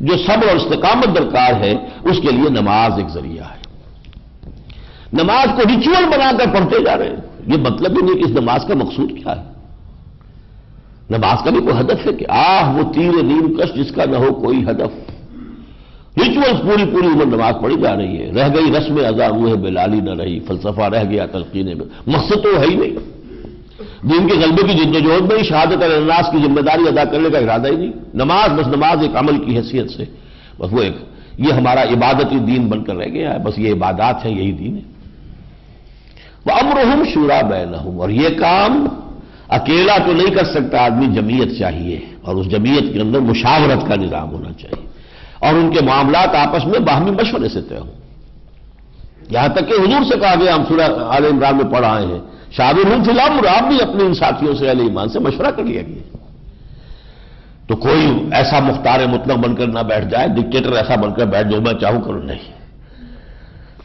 جو صبر اور استقامت درکار ہے، اس کے لیے نماز ایک ذریعہ ہے۔ نماز کو ریچول بنا کر پڑھتے جا رہے ہیں۔ یہ مطلب ہی نہیں کہ اس نماز کا مقصود کیا ہے۔ نماز کا بھی کوئی ہدف ہے کہ آہ، وہ تیر نیم کش جس کا نہ ہو کوئی ہدف۔ ریچولس پوری پوری عمر نماز پڑھی جا رہی ہے۔ رہ گئی رسم ادا ہوئے بلالی نہ رہی، فلسفہ رہ گیا تلقینے میں۔ مقصد تو ہے ہی نہیں۔ دین کے غلبے کی جد و جہد میں شہادت الناس کی ذمہ داری ادا کرنے کا ارادہ ہی نہیں۔ نماز بس نماز ایک عمل کی حیثیت سے۔ بس وہ ایک، یہ ہمارا عبادتی دین بن کر رہ گیا ہے۔ بس یہ عبادات ہیں، یہی دین ہے۔ وہ امرحم شورا بین اور یہ کام اکیلا تو نہیں کر سکتا، آدمی جمیت چاہیے۔ اور اس جمیت کے اندر مشاورت کا نظام ہونا چاہیے۔ اور ان کے معاملات آپس میں باہمی مشورے سے طے ہوں۔ یہاں تک کہ حضور سے کہا گیا، ہم سورہ عال عمران میں پڑھ آئے ہیں۔ شاد الحم فی الحال آپ بھی اپنے ان ساتھیوں سے علیہ ایمان سے مشورہ کر لیا گیا۔ تو کوئی ایسا مختار مطلب بن کر نہ بیٹھ جائے ڈکٹیٹر ایسا بن کر بیٹھ جو میں چاہوں کروں نہیں۔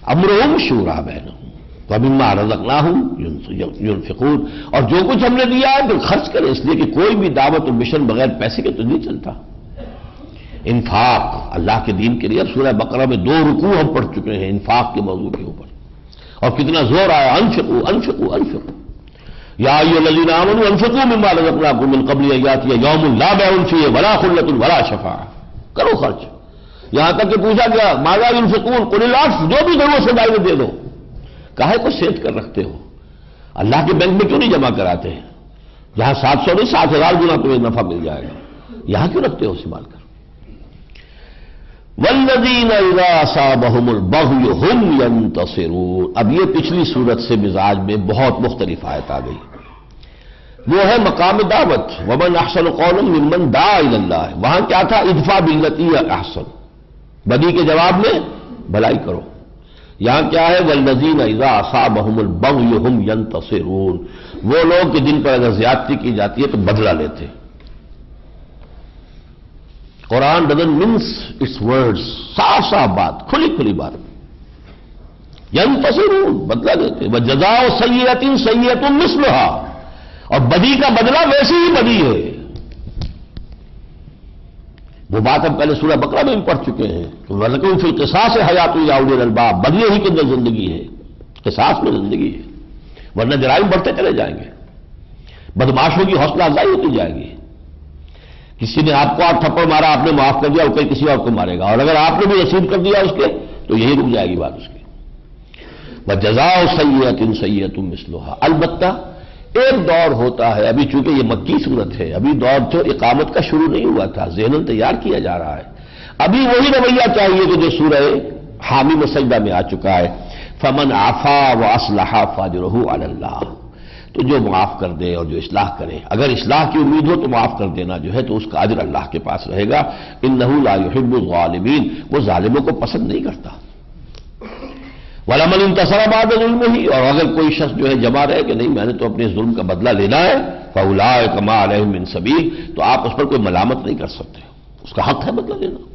امروم شورا بہن ہوں تو ابھی میں رزقنا ہوں فکور اور جو کچھ ہم نے دیا ہے تو خرچ کرے، اس لیے کہ کوئی بھی دعوت و مشن بغیر پیسے کے تو نہیں چلتا۔ انفاق اللہ کے دین کے لیے اب سورہ بقرہ میں دو رکوع ہم پڑھ چکے ہیں، انفاق کے موضوع کے اوپر۔ اور کتنا زور آیا، انفقو انفقو انفقو۔ یا الذین آمنوا مما رزقناکم من قبل ایات یوم لا بیع فیہ ولا خلۃ ولا شفاعہ۔ کرو خرچ۔ یہاں تک کہ پوچھا گیا، ماذا ينفقون؟ قل العفو جو بھی ضرورت سے دائیں دے دو۔ کاہے کو سیٹ کر رکھتے ہو؟ اللہ کے بینک میں کیوں نہیں جمع کراتے ہیں؟ جہاں سات سو نہیں، سات ہزار گنا تمہیں نفع مل جائے گا۔ یہاں کیوں رکھتے ہو سنبھال کر ولدین بہم البغ ہم ینتصرون اب یہ پچھلی صورت سے مزاج میں بہت مختلف آیت آ گئی۔ وہ ہے مقام دعوت، ومن احسن قول ممن دا اللہ وہاں کیا تھا؟ ادفا بلتی احسن بدی کے جواب میں بھلائی کرو۔ یہاں کیا ہے؟ ولدین اذا اصابہم البغ ہم ینتصرون وہ لوگ کہ جن پر اگر زیادتی کی جاتی ہے تو بدلہ لیتے۔ ہیں Quran doesn't means its word صاف صاف بات، کھلی کھلی بات. ین تصور بدلا دیتے وہ جزاؤ سید سید مسلحا اور بدی کا بدلہ ویسی ہی بدی ہے. وہ بات ہم پہلے سورہ بکرا میں بھی پڑھ چکے ہیں تو پھر قصاص حیات یاؤل الباب بدلے ہی کے اندر زندگی ہے. قصاص میں زندگی ہے. ورنہ جرائم بڑھتے چلے جائیں گے. بدماشوں کی حوصلہ افزائی ہوتی جائے گی. کسی نے آپ کو آٹھ تھپڑ مارا، آپ نے معاف کر دیا وہ کسی اور کو مارے گا۔ اور اگر آپ نے بھی رسید کر دیا اس کے، تو یہی رک جائے گی بات اس کی وہ جزا سید ان سید مسلوحا البتہ ایک دور ہوتا ہے، ابھی چونکہ یہ مکی صورت ہے، ابھی دور تو اقامت کا شروع نہیں ہوا تھا ذہن تیار کیا جا رہا ہے۔ ابھی وہی رویہ چاہیے کہ جو سورہ حامی مسجدہ میں آ چکا ہے۔ فمن آفا و اسلحہ فاجر اللہ تو جو معاف کر دے اور جو اصلاح کرے۔ اگر اصلاح کی امید ہو تو معاف کر دینا جو ہے تو اس کا عجر اللہ کے پاس رہے گا۔ ان لا يحب الظالمین۔ وہ ظالموں کو پسند نہیں کرتا۔ ولامل انتصر آباد ظلم ہی اور اگر کوئی شخص جو ہے جمع رہے کہ نہیں، میں نے تو اپنے ظلم کا بدلہ لینا ہے۔ فولا کما علیہ سبیر تو آپ اس پر کوئی ملامت نہیں کر سکتے۔ اس کا حق ہے بدلہ لینا۔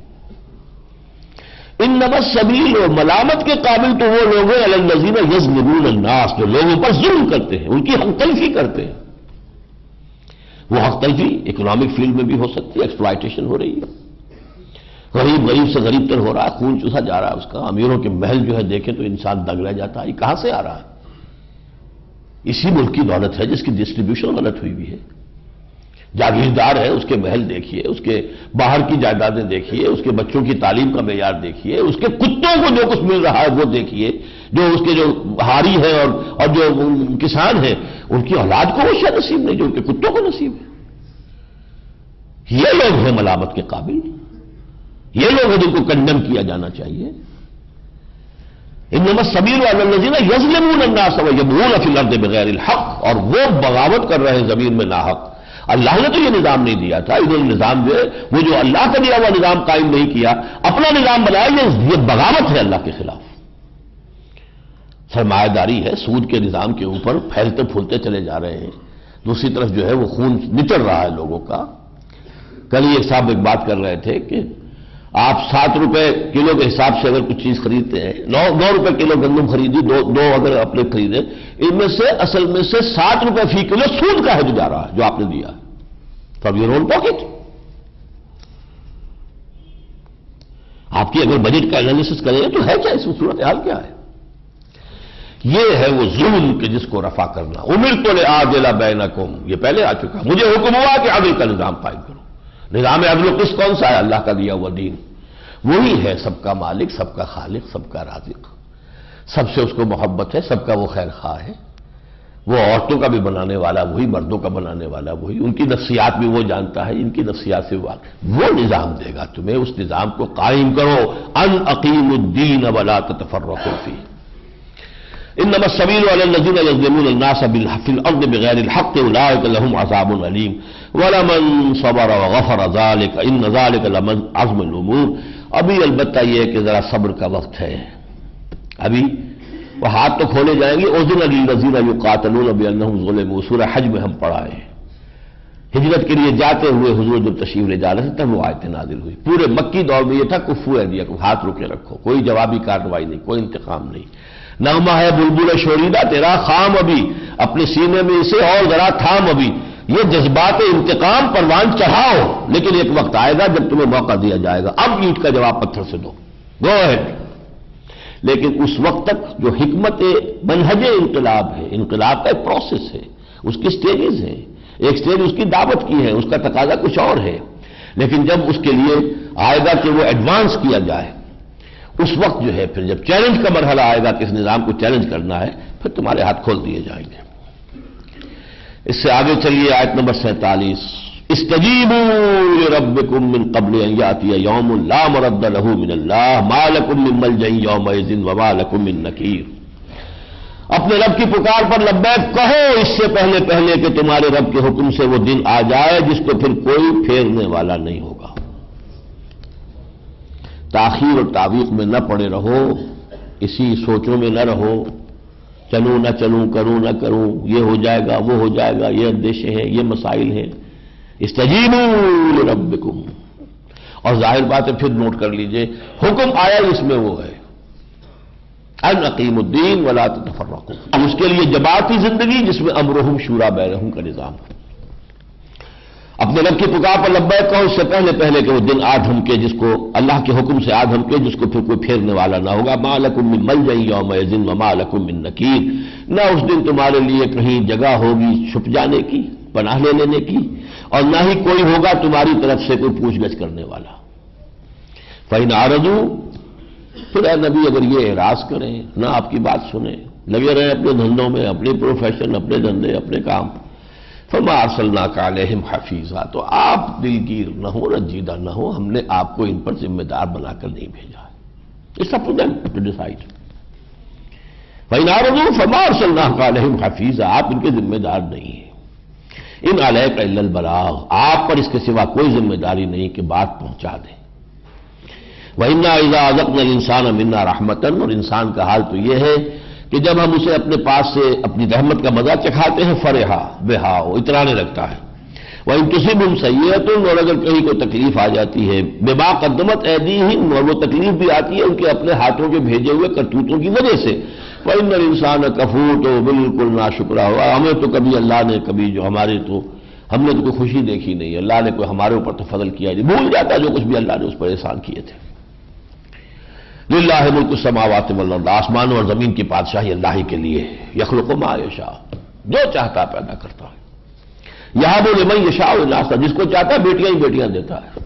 ان نمس سبیل و ملامت کے قابل تو وہ لوگ ہیں الناس جو لوگوں پر ظلم کرتے ہیں، ان کی حق تلفی کرتے ہیں۔ وہ حق تلفی اکنامک فیلڈ میں بھی ہو سکتی ہے ایکسپلائٹیشن ہو رہی ہے۔ غریب غریب سے غریب تر ہو رہا ہے، خون چوسا جا رہا ہے اس کا۔ امیروں کے محل جو ہے دیکھے تو انسان دگ رہ جاتا ہے، یہ کہاں سے آ رہا ہے؟ اسی ملک کی دولت ہے جس کی ڈسٹریبیوشن غلط ہوئی بھی ہے۔ جاگیردار ہے، اس کے محل دیکھیے، اس کے باہر کی جائیدادیں دیکھیے، اس کے بچوں کی تعلیم کا معیار دیکھیے، اس کے کتوں کو جو کچھ مل رہا ہے وہ دیکھیے، جو اس کے جو ہاری ہیں اور اور جو کسان ہیں، ان کی اولاد کو وہ شاید نصیب نہیں، جو ان کے کتوں کو نصیب ہے۔ یہ لوگ ہیں ملامت کے قابل۔ یہ لوگ ہیں جن کو کنڈم کیا جانا چاہیے۔ ان نمبر سبیر والزین یزلم الناس یبغون فی الارض بغیر الحق، اور وہ بغاوت کر رہے ہیں زمین میں ناحق۔ اللہ نے تو یہ نظام نہیں دیا تھا ادھر نظام جو ہے، وہ جو اللہ کا دیا ہوا نظام قائم نہیں کیا، اپنا نظام بنایا یہ بغاوت ہے اللہ کے خلاف۔ سرمایہ داری ہے، سود کے نظام کے اوپر پھیلتے پھولتے چلے جا رہے ہیں۔ دوسری طرف جو ہے، وہ خون نچڑ رہا ہے لوگوں کا۔ کل ہی ایک صاحب ایک بات کر رہے تھے کہ آپ سات روپے کلو کے حساب سے اگر کچھ چیز خریدتے ہیں، نو نو روپے کلو گندم خریدی، دو دو اگر اپنے خریدے، ان میں سے اصل میں سے سات روپے فی کلو سود کا ہے جو جا رہا ہے جو آپ نے دیا۔ From your own pocket. آپ کی اگر بجٹ کا انالیس کریں تو ہے کیا اس میں صورت حال کیا ہے؟ یہ ہے وہ ظلم کہ جس کو رفع کرنا۔ امر تو لے آ دلا بین یہ پہلے آ چکا۔ مجھے حکم ہوا کہ عادل کا نظام قائم کرو۔ نظام عدل و قسط کون سا ہے؟ اللہ کا دیا ہوا دین۔ وہی ہے سب کا مالک، سب کا خالق، سب کا رازق۔ سب سے اس کو محبت ہے، سب کا وہ خیر خواہ ہے۔ وہ عورتوں کا بھی بنانے والا، وہی مردوں کا بنانے والا، وہی ان کی نفسیات بھی وہ جانتا ہے، ان کی نفسیات سے وہ نظام دے گا تمہیں۔ اس نظام کو قائم کرو۔ ان عقیم الدین ولا تفرقوا فيه انما السبيل على الذين يظلمون الناس بالحق الارض بغير الحق اولئك لهم عذاب اليم ولمن صبر وغفر ذلك ان ذلك لمن عزم الامور ابھی البتہ یہ کہ ذرا صبر کا وقت ہے۔ ابھی وہ ہاتھ تو کھولے جائیں گے۔ اوزن علی نذیر یو قاتل ابی الحم ظلم سورہ حج میں ہم پڑھائے ہجرت کے لیے جاتے ہوئے حضور جب تشریف لے جا رہے تھے، تب وہ آیتیں نازل ہوئی۔ پورے مکی دور میں یہ تھا کفو ہے دیا ہاتھ روکے رکھو، کوئی جوابی کارروائی نہیں، کوئی انتقام نہیں۔ نغمہ ہے، بلبل شوریدہ تیرا خام ابھی۔ اپنے سینے میں اسے اور ذرا تھام ابھی۔ یہ جذبات انتقام پروان چڑھاؤ۔ لیکن ایک وقت آئے گا جب تمہیں موقع دیا جائے گا۔ اب اینٹ کا جواب پتھر سے دو۔ گو ہیڈ لیکن اس وقت تک جو حکمت منہج انقلاب ہے، انقلاب کا ایک پروسیس ہے۔ اس کی سٹیجز ہیں۔ ایک سٹیج اس کی دعوت کی ہے۔ اس کا تقاضا کچھ اور ہے۔ لیکن جب اس کے لیے آئے گا کہ وہ ایڈوانس کیا جائے اس وقت جو ہے پھر جب چیلنج کا مرحلہ آئے گا کہ اس نظام کو چیلنج کرنا ہے، پھر تمہارے ہاتھ کھول دیے جائیں گے۔ اس سے آگے چلیے، آیت نمبر سینتالیس۔ استجیبوا لربکم من قبل ان یاتی یوم لا مرد له من اللہ، ما لکم من ملجئ یومئذ وما لکم من نکیر۔ اپنے رب کی پکار پر لبیک کہو، اس سے پہلے پہلے کہ تمہارے رب کے حکم سے وہ دن آ جائے، جس کو پھر کوئی پھیرنے والا نہیں ہوگا۔ تاخیر اور تعویق میں نہ پڑے رہو، اسی سوچوں میں نہ رہو، چلوں نہ چلوں، کروں نہ کروں، یہ ہو جائے گا، وہ ہو جائے گا، یہ اندیشے ہیں، یہ مسائل ہیں۔ استجیبوا لربکم۔ اور ظاہر بات ہے، پھر نوٹ کر لیجیے، حکم آیا اس میں وہ ہے۔ ان عقیم الدین ولا تفرقوا اب اس کے لیے جماعتی زندگی جس میں امرحم شورا بینہم کا نظام۔ ہے اپنے رب کی پکار پر لبیک کہو، اس سے پہلے پہلے کہ وہ دن آ کے جس کو اللہ کے حکم سے آ کے جس کو پھر کوئی پھیرنے والا نہ ہوگا۔ ما لکم من مل جائی یوم دن و ما لکم من نکیر نہ اس دن تمہارے لیے کہیں جگہ ہوگی چھپ جانے کی، پناہ لے لینے کی، اور نہ ہی کوئی ہوگا تمہاری طرف سے کوئی پوچھ گچھ کرنے والا۔ فائن آردو پھر اے نبی اگر یہ اعراض کریں، نہ آپ کی بات سنیں۔ لگے رہے اپنے دھندوں میں اپنے پروفیشن اپنے دھندے، اپنے کام۔ فرما ارسلنا کا علیہم حفیظہ تو آپ دلگیر نہ ہو رنجیدہ نہ ہو ہم نے آپ کو ان پر ذمہ دار بنا کر نہیں بھیجا۔ ہے اٹس اپ ٹو ڈیسائڈ بھائی فما ارسلنا کا علیہم حفیظہ آپ ان کے ذمہ دار نہیں ہیں۔ ان علیہ کا البلاغ۔ آپ پر اس کے سوا کوئی ذمہ داری نہیں کہ بات پہنچا دیں۔ وہ انا انسان امنا رحمتن اور انسان کا حال تو یہ ہے کہ جب ہم اسے اپنے پاس سے اپنی رحمت کا مزہ چکھاتے ہیں فرحا بےحا اترانے لگتا ہے۔ وہ ان کسی بھی سید اور اگر کہیں کوئی تکلیف آ جاتی ہے بے با قدمت ایدی ہی اور وہ تکلیف بھی آتی ہے ان کے اپنے ہاتھوں کے بھیجے ہوئے کرتوتوں کی وجہ سے۔ اندر انسان کفور تو بالکل نہ شکرا ہوا۔ ہمیں تو کبھی اللہ نے، کبھی جو ہمارے تو، ہم نے تو کوئی خوشی دیکھی نہیں۔ اللہ نے کوئی ہمارے اوپر تو فضل کیا نہیں۔ بھول جاتا جو کچھ بھی اللہ نے اس پر احسان کیے تھے۔ للہ ملک سماوات والارض آسمان اور زمین کی بادشاہی اللہ ہی کے لیے یخلق ما یشاء، جو چاہتا پیدا کرتا ہے۔ یہاں وہ لمن یشاء الناس، جس کو چاہتا ہے بیٹیاں ہی بیٹیاں دیتا ہے۔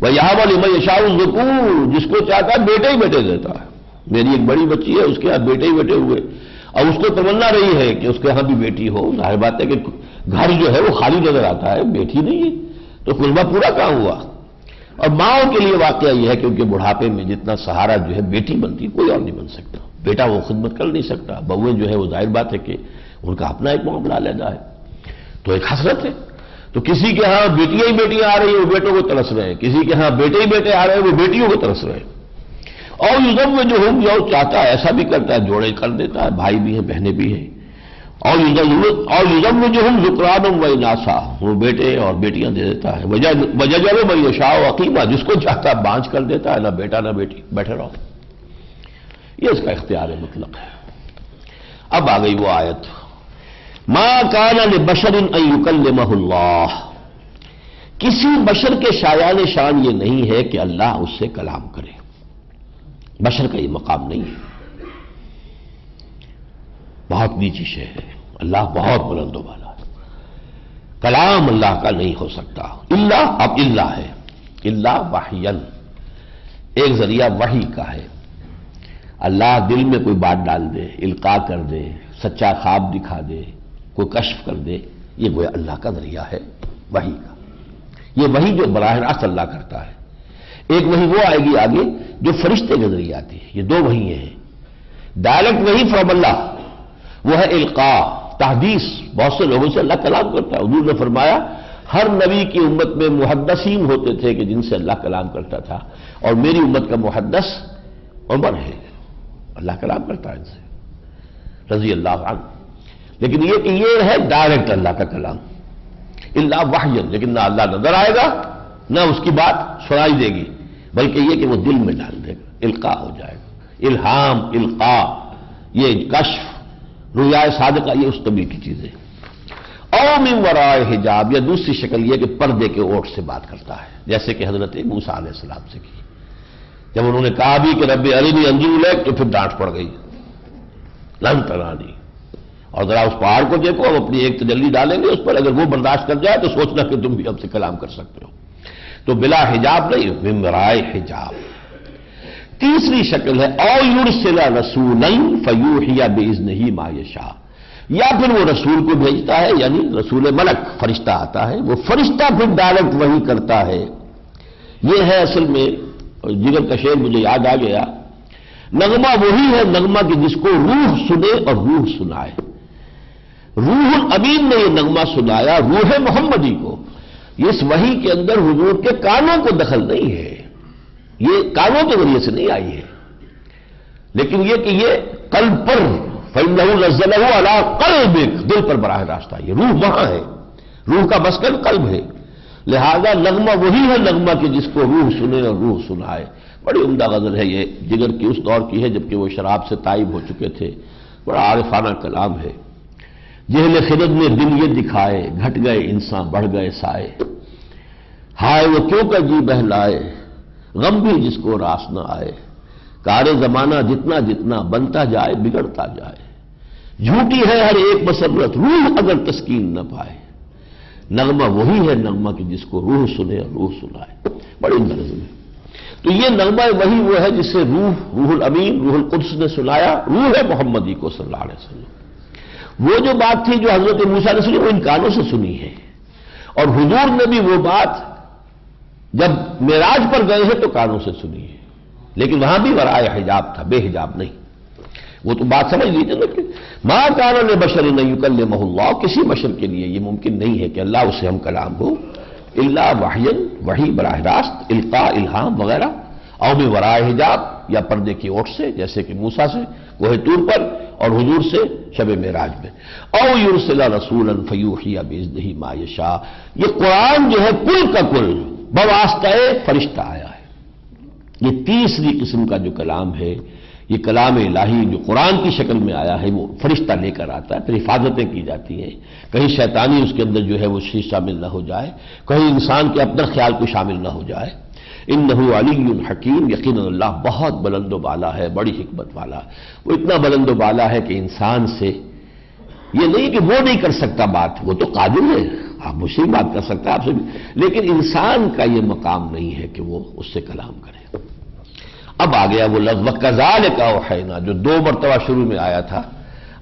وہ یہاں وہ لمن یشاء الذکور، جس کو چاہتا ہے بیٹے ہی بیٹے دیتا ہے۔ میری ایک بڑی بچی ہے، اس کے ہاتھ بیٹے ہی بیٹے ہوئے۔ اور اس کو تمنا رہی ہے کہ اس کے یہاں بھی بیٹی ہو۔ ظاہر بات ہے کہ گھر جو ہے وہ خالی نظر آتا ہے، بیٹی نہیں ہے۔ تو قلبہ پورا کام ہوا۔ اور ماؤں کے لیے واقعہ یہ ہے کہ ان کے بڑھاپے میں جتنا سہارا جو ہے بیٹی بنتی، کوئی اور نہیں بن سکتا۔ بیٹا وہ خدمت کر نہیں سکتا۔ بہویں جو ہے وہ ظاہر بات ہے کہ ان کا اپنا ایک معاملہ لینا ہے۔ تو ایک حسرت ہے۔ تو کسی کے ہاں بیٹیاں ہی بیٹیاں آ رہی ہیں، وہ بیٹوں کو ترس رہے ہیں۔ کسی کے ہاں بیٹے ہی بیٹے آ رہے ہیں، وہ بیٹیوں کو ترس رہے ہیں۔ اور یوزم میں جو ہوں گے اور چاہتا ہے، ایسا بھی کرتا ہے، جوڑے کر دیتا ہے، بھائی بھی ہیں، بہنیں بھی ہیں۔ اور یوزم میں جو ہوں زکران و ناسا وہ بیٹے اور بیٹیاں دے دیتا ہے۔ وجہ جو میں شاہ و عقیمہ جس کو چاہتا ہے بانچ کر دیتا ہے، نہ بیٹا نہ بیٹی، بیٹھے رہو۔ یہ اس کا اختیار مطلق ہے۔ اب آ گئی وہ آیت۔ ماں کان بشر ان اللہ کسی بشر کے شایان شان یہ نہیں ہے کہ اللہ اس سے کلام کرے۔ بشر کا یہ مقام نہیں ہے۔ بہت نیچی شے ہے۔ اللہ بہت بلند و بالا ہے۔ کلام اللہ کا نہیں ہو سکتا۔ اللہ اب اللہ ہے۔ اللہ واہین ایک ذریعہ وحی کا ہے۔ اللہ دل میں کوئی بات ڈال دے، القاع کر دے، سچا خواب دکھا دے، کوئی کشف کر دے، یہ وہ اللہ کا ذریعہ ہے۔ وہی کا۔ یہ وہی جو براہ راست اللہ کرتا ہے۔ ایک وہی وہ آئے گی آگے جو فرشتے کے ذریعے آتی ہے۔ یہ دو وہی ہیں۔ ڈائریکٹ وہی فرام اللہ وہ ہے القاع تحدیث، بہت سے لوگوں سے اللہ کلام کرتا ہے۔ حضور نے فرمایا، ہر نبی کی امت میں محدثین ہوتے تھے کہ جن سے اللہ کلام کرتا تھا۔ اور میری امت کا محدث عمر ہے۔ اللہ کلام کرتا ہے ان سے۔ رضی اللہ عنہ۔ لیکن یہ کہ یہ ہے ڈائریکٹ اللہ کا کلام۔ اللہ واحد لیکن نہ اللہ نظر آئے گا، نہ اس کی بات سنائی دے گی، بلکہ یہ کہ وہ دل میں ڈال دے گا۔ القاع ہو جائے گا۔ الہام القاع یہ کشف۔ رویا صادقہ یہ اس طبی کی چیزیں اوم ورائے حجاب یا دوسری شکل یہ کہ پردے کے اوٹ سے بات کرتا ہے، جیسے کہ حضرت موسا علیہ السلام سے کی۔ جب انہوں نے کہا بھی کہ رب علی انجو لے تو پھر ڈانٹ پڑ گئی۔ لن ترانی۔ اور ذرا اس پہاڑ کو دیکھو، ہم اپنی ایک تجلی ڈالیں گے، اس پر اگر وہ برداشت کر جائے تو سوچنا کہ تم بھی ہم سے کلام کر سکتے ہو۔ تو بلا حجاب نہیں ممرائے حجاب۔ تیسری شکل ہے او یورسلا رسول فیوحیا بیز نہیں مایشا یا پھر وہ رسول کو بھیجتا ہے یعنی رسول ملک، فرشتہ آتا ہے، وہ فرشتہ پھر ڈائریکٹ وہی کرتا ہے۔ یہ ہے اصل میں جگر کا شعر مجھے یاد آ گیا۔ نغمہ وہی ہے، نغمہ کہ جس کو روح سنے اور روح سنائے۔ روح الامین نے یہ نغمہ سنایا، روح محمدی کو۔ اس وحی کے اندر حضور کے کانوں کو دخل نہیں ہے۔ یہ کانوں کے ذریعے سے نہیں آئی ہے۔ لیکن یہ کہ یہ قلب پر فضل اللہ قلب دل پر براہ راستہ یہ روح وہاں ہے۔ روح کا مسکن قلب ہے۔ لہذا نغمہ وہی ہے، نغمہ کہ جس کو روح سنے اور روح سنائے۔ بڑی عمدہ غزل ہے یہ، جگر کی اس دور کی ہے جبکہ وہ شراب سے تائب ہو چکے تھے۔ بڑا عارفانہ کلام ہے۔ جہل خرد نے دن یہ دکھائے، گھٹ گئے انسان، بڑھ گئے سائے۔ ہائے وہ کیوں کا جی بہلائے؟ غم بھی جس کو راس نہ آئے، کار زمانہ جتنا جتنا بنتا جائے، بگڑتا جائے۔ جھوٹی ہے ہر ایک مسرت، روح اگر تسکین نہ پائے۔ نغمہ وہی ہے نغمہ کہ جس کو روح سنے اور روح سنائے۔ بڑی نظم ہے۔ تو یہ نغمہ وہی وہ ہے جسے روح روح الامین، روح القدس نے سنایا، روح ہے محمدی کو صلی اللہ علیہ وسلم۔ وہ جو بات تھی جو حضرت موسا نے سنی وہ ان کانوں سے سنی ہے۔ اور حضور نے بھی وہ بات جب معراج پر گئے ہیں تو کانوں سے سنی ہے لیکن وہاں بھی ورائے حجاب تھا، بے حجاب نہیں۔ وہ تو بات سمجھ لیجیے نا کہ ماں کانوں نے بشر نہیں کل محلہ کسی بشر کے لیے یہ ممکن نہیں ہے کہ اللہ اسے ہم کلام ہو اللہ واحین وہی براہ راست القاع الہام وغیرہ۔ اور بھی ورائے حجاب یا پردے کی اوٹ سے، جیسے کہ موسا سے، وہ ٹور پر، اور حضور سے شب معراج میں۔ او یورسلا رسول فیوحیا بیز نہیں مایشا یہ قرآن جو ہے، کل کا کل۔ بواسطہ فرشتہ آیا ہے۔ یہ تیسری قسم کا جو کلام ہے، یہ کلام الہی جو قرآن کی شکل میں آیا ہے، وہ فرشتہ لے کر آتا ہے، پھر حفاظتیں کی جاتی ہیں۔ کہیں شیطانی اس کے اندر جو ہے وہ شیش شامل نہ ہو جائے، کہیں انسان کے اپنا خیال کو شامل نہ ہو جائے۔ ان نحو علی الحکیم یقین اللہ بہت بلند و بالا ہے، بڑی حکمت والا۔ وہ اتنا بلند و بالا ہے کہ انسان سے یہ نہیں کہ وہ نہیں کر سکتا بات، وہ تو قادر ہے۔ آپ مجھ سے بات کر سکتا آپ سے بھی۔ لیکن انسان کا یہ مقام نہیں ہے کہ وہ اس سے کلام کرے۔ اب آ گیا وہ لفظ کزال کا جو دو مرتبہ شروع میں آیا تھا،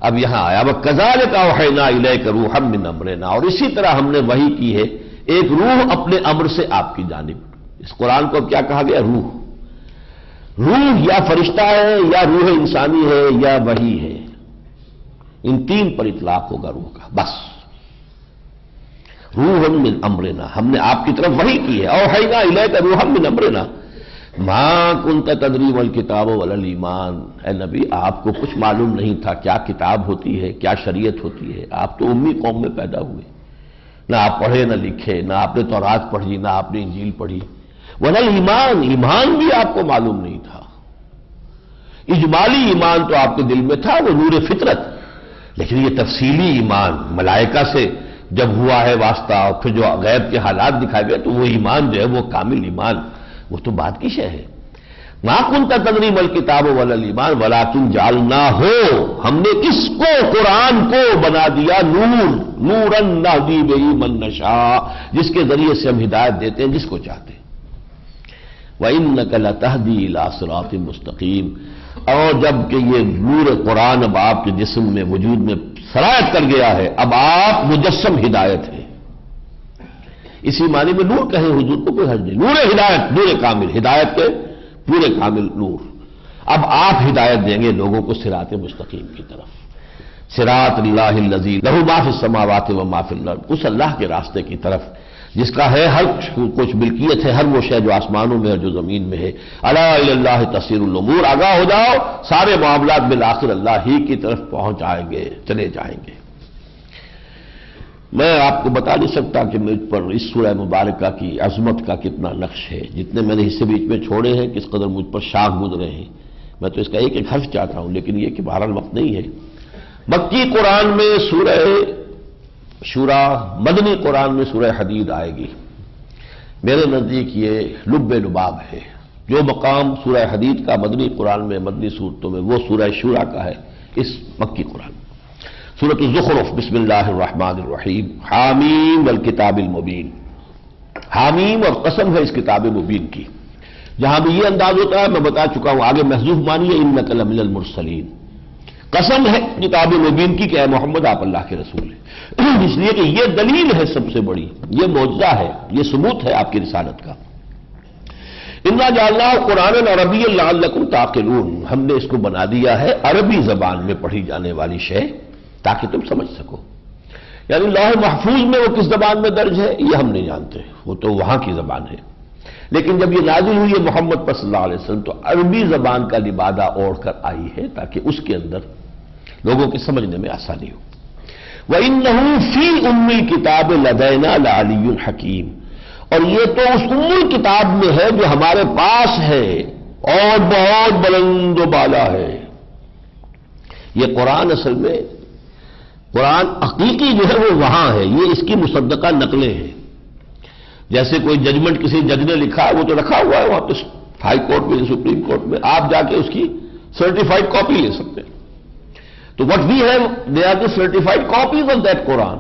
اب یہاں آیا۔ وہ کزال کا وحینا الہ کرو ہم من امرنا اور اسی طرح ہم نے وہی کی ہے، ایک روح اپنے امر سے آپ کی جانب۔ اس قرآن کو کیا کہا گیا؟ روح۔ روح یا فرشتہ ہے، یا روح انسانی ہے، یا وہی ہے۔ ان تین پر اطلاق ہوگا روح کا۔ بس۔ روح من امرنا۔ ہم نے آپ کی طرف وہی کی ہے۔ او ہے نا روح من امرنا۔ ماں کن تدریم الکتاب ایمان۔ اے نبی، آپ کو کچھ معلوم نہیں تھا کیا کتاب ہوتی ہے، کیا شریعت ہوتی ہے۔ آپ تو امی قوم میں پیدا ہوئے۔ نہ آپ پڑھے، نہ لکھے، نہ آپ نے تورات پڑھی، نہ آپ نے انجیل پڑھی۔ ونل ایمان ایمان بھی آپ کو معلوم نہیں تھا۔ اجمالی ایمان تو آپ کے دل میں تھا، وہ نور فطرت۔ لیکن یہ تفصیلی ایمان، ملائکہ سے جب ہوا ہے واسطہ اور پھر جو غیب کے حالات دکھائے گئے تو وہ ایمان جو ہے وہ کامل ایمان، وہ تو بات کی شے ہے۔ کن کا تدریم الکتاب ولل ایمان ولا تم جالنا ہو ہم نے اس کو قرآن کو بنا دیا؟ نور نور من نشا جس کے ذریعے سے ہم ہدایت دیتے ہیں جس کو چاہتے ہیں۔ ان نقل تحدی لاثرات مستقیم اور جبکہ یہ نور قرآن اب آپ کے جسم میں وجود میں سرایت کر گیا ہے۔ اب آپ مجسم ہدایت ہے اسی معنی میں نور کہیں حضور کو کوئی حج نہیں۔ نور ہدایت، نور کامل۔ ہدایت کے پورے کامل نور۔ اب آپ ہدایت دیں گے لوگوں کو سرات مستقیم کی طرف۔ سراط اللہ لہو معاف السماوات و معاف الارض۔ اس اللہ کے راستے کی طرف۔ جس کا ہے ہر کچھ ملکیت ہے، ہر وہ شے جو آسمانوں میں ہے جو زمین میں ہے۔ اللہ اللہ تصیر العمور آگاہ ہو جاؤ، سارے معاملات بالآخر اللہ ہی کی طرف پہنچائیں گے، چلے جائیں گے۔ میں آپ کو بتا نہیں سکتا کہ مجھ پر اس سورہ مبارکہ کی عظمت کا کتنا نقش ہے۔ جتنے میں نے حصے بیچ میں چھوڑے ہیں، کس قدر مجھ پر شاخ گزرے ہیں۔ میں تو اس کا ایک ایک حرف چاہتا ہوں، لیکن یہ کہ بہرحال وقت نہیں ہے۔ مکی قرآن میں سورہ شورا مدنی قرآن میں سورہ حدید آئے گی۔ میرے نزدیک یہ لب لباب ہے۔ جو مقام سورہ حدید کا مدنی قرآن میں، مدنی صورتوں میں، وہ سورہ شورا کا ہے۔ اس مکی قرآن۔ سورت الزخرف، بسم اللہ الرحمن الرحیم۔ حامیم والکتاب المبین۔ حامیم اور قسم ہے اس کتاب مبین کی۔ جہاں بھی یہ انداز ہوتا ہے، میں بتا چکا ہوں، آگے محضوف مانیے ان نقل من المرسلین۔ قسم ہے کتاب مبین کی کہ اے محمد آپ اللہ کے رسول ہیں۔ اس لیے کہ یہ دلیل ہے سب سے بڑی، یہ موجودہ ہے، یہ ثبوت ہے آپ کی رسالت کا۔ انا جاللہ قرآن عربی اللہ تاقلون ہم نے اس کو بنا دیا ہے عربی زبان میں پڑھی جانے والی شے، تاکہ تم سمجھ سکو۔ یعنی لاہ محفوظ میں وہ کس زبان میں درج ہے، یہ ہم نہیں جانتے۔ وہ تو وہاں کی زبان ہے۔ لیکن جب یہ نازل ہوئی ہے محمد پر صلی اللہ علیہ وسلم، تو عربی زبان کا لبادہ اوڑھ کر آئی ہے تاکہ اس کے اندر لوگوں کے سمجھنے میں آسانی ہو۔ وہ ان فی ام کتاب لدینا لالی الحکیم اور یہ تو اس ام کتاب میں ہے جو ہمارے پاس ہے، اور بہت بلند و بالا ہے۔ یہ قرآن اصل میں، قرآن حقیقی جو ہے وہ وہاں ہے، یہ اس کی مصدقہ نقلیں ہیں۔ جیسے کوئی ججمنٹ کسی جج نے لکھا ہے وہ تو رکھا ہوا ہے وہاں پہ ہائی کورٹ میں، سپریم کورٹ میں، آپ جا کے اس کی سرٹیفائڈ کاپی لے سکتے ہیں۔ تو what we have they are the certified copies of that Quran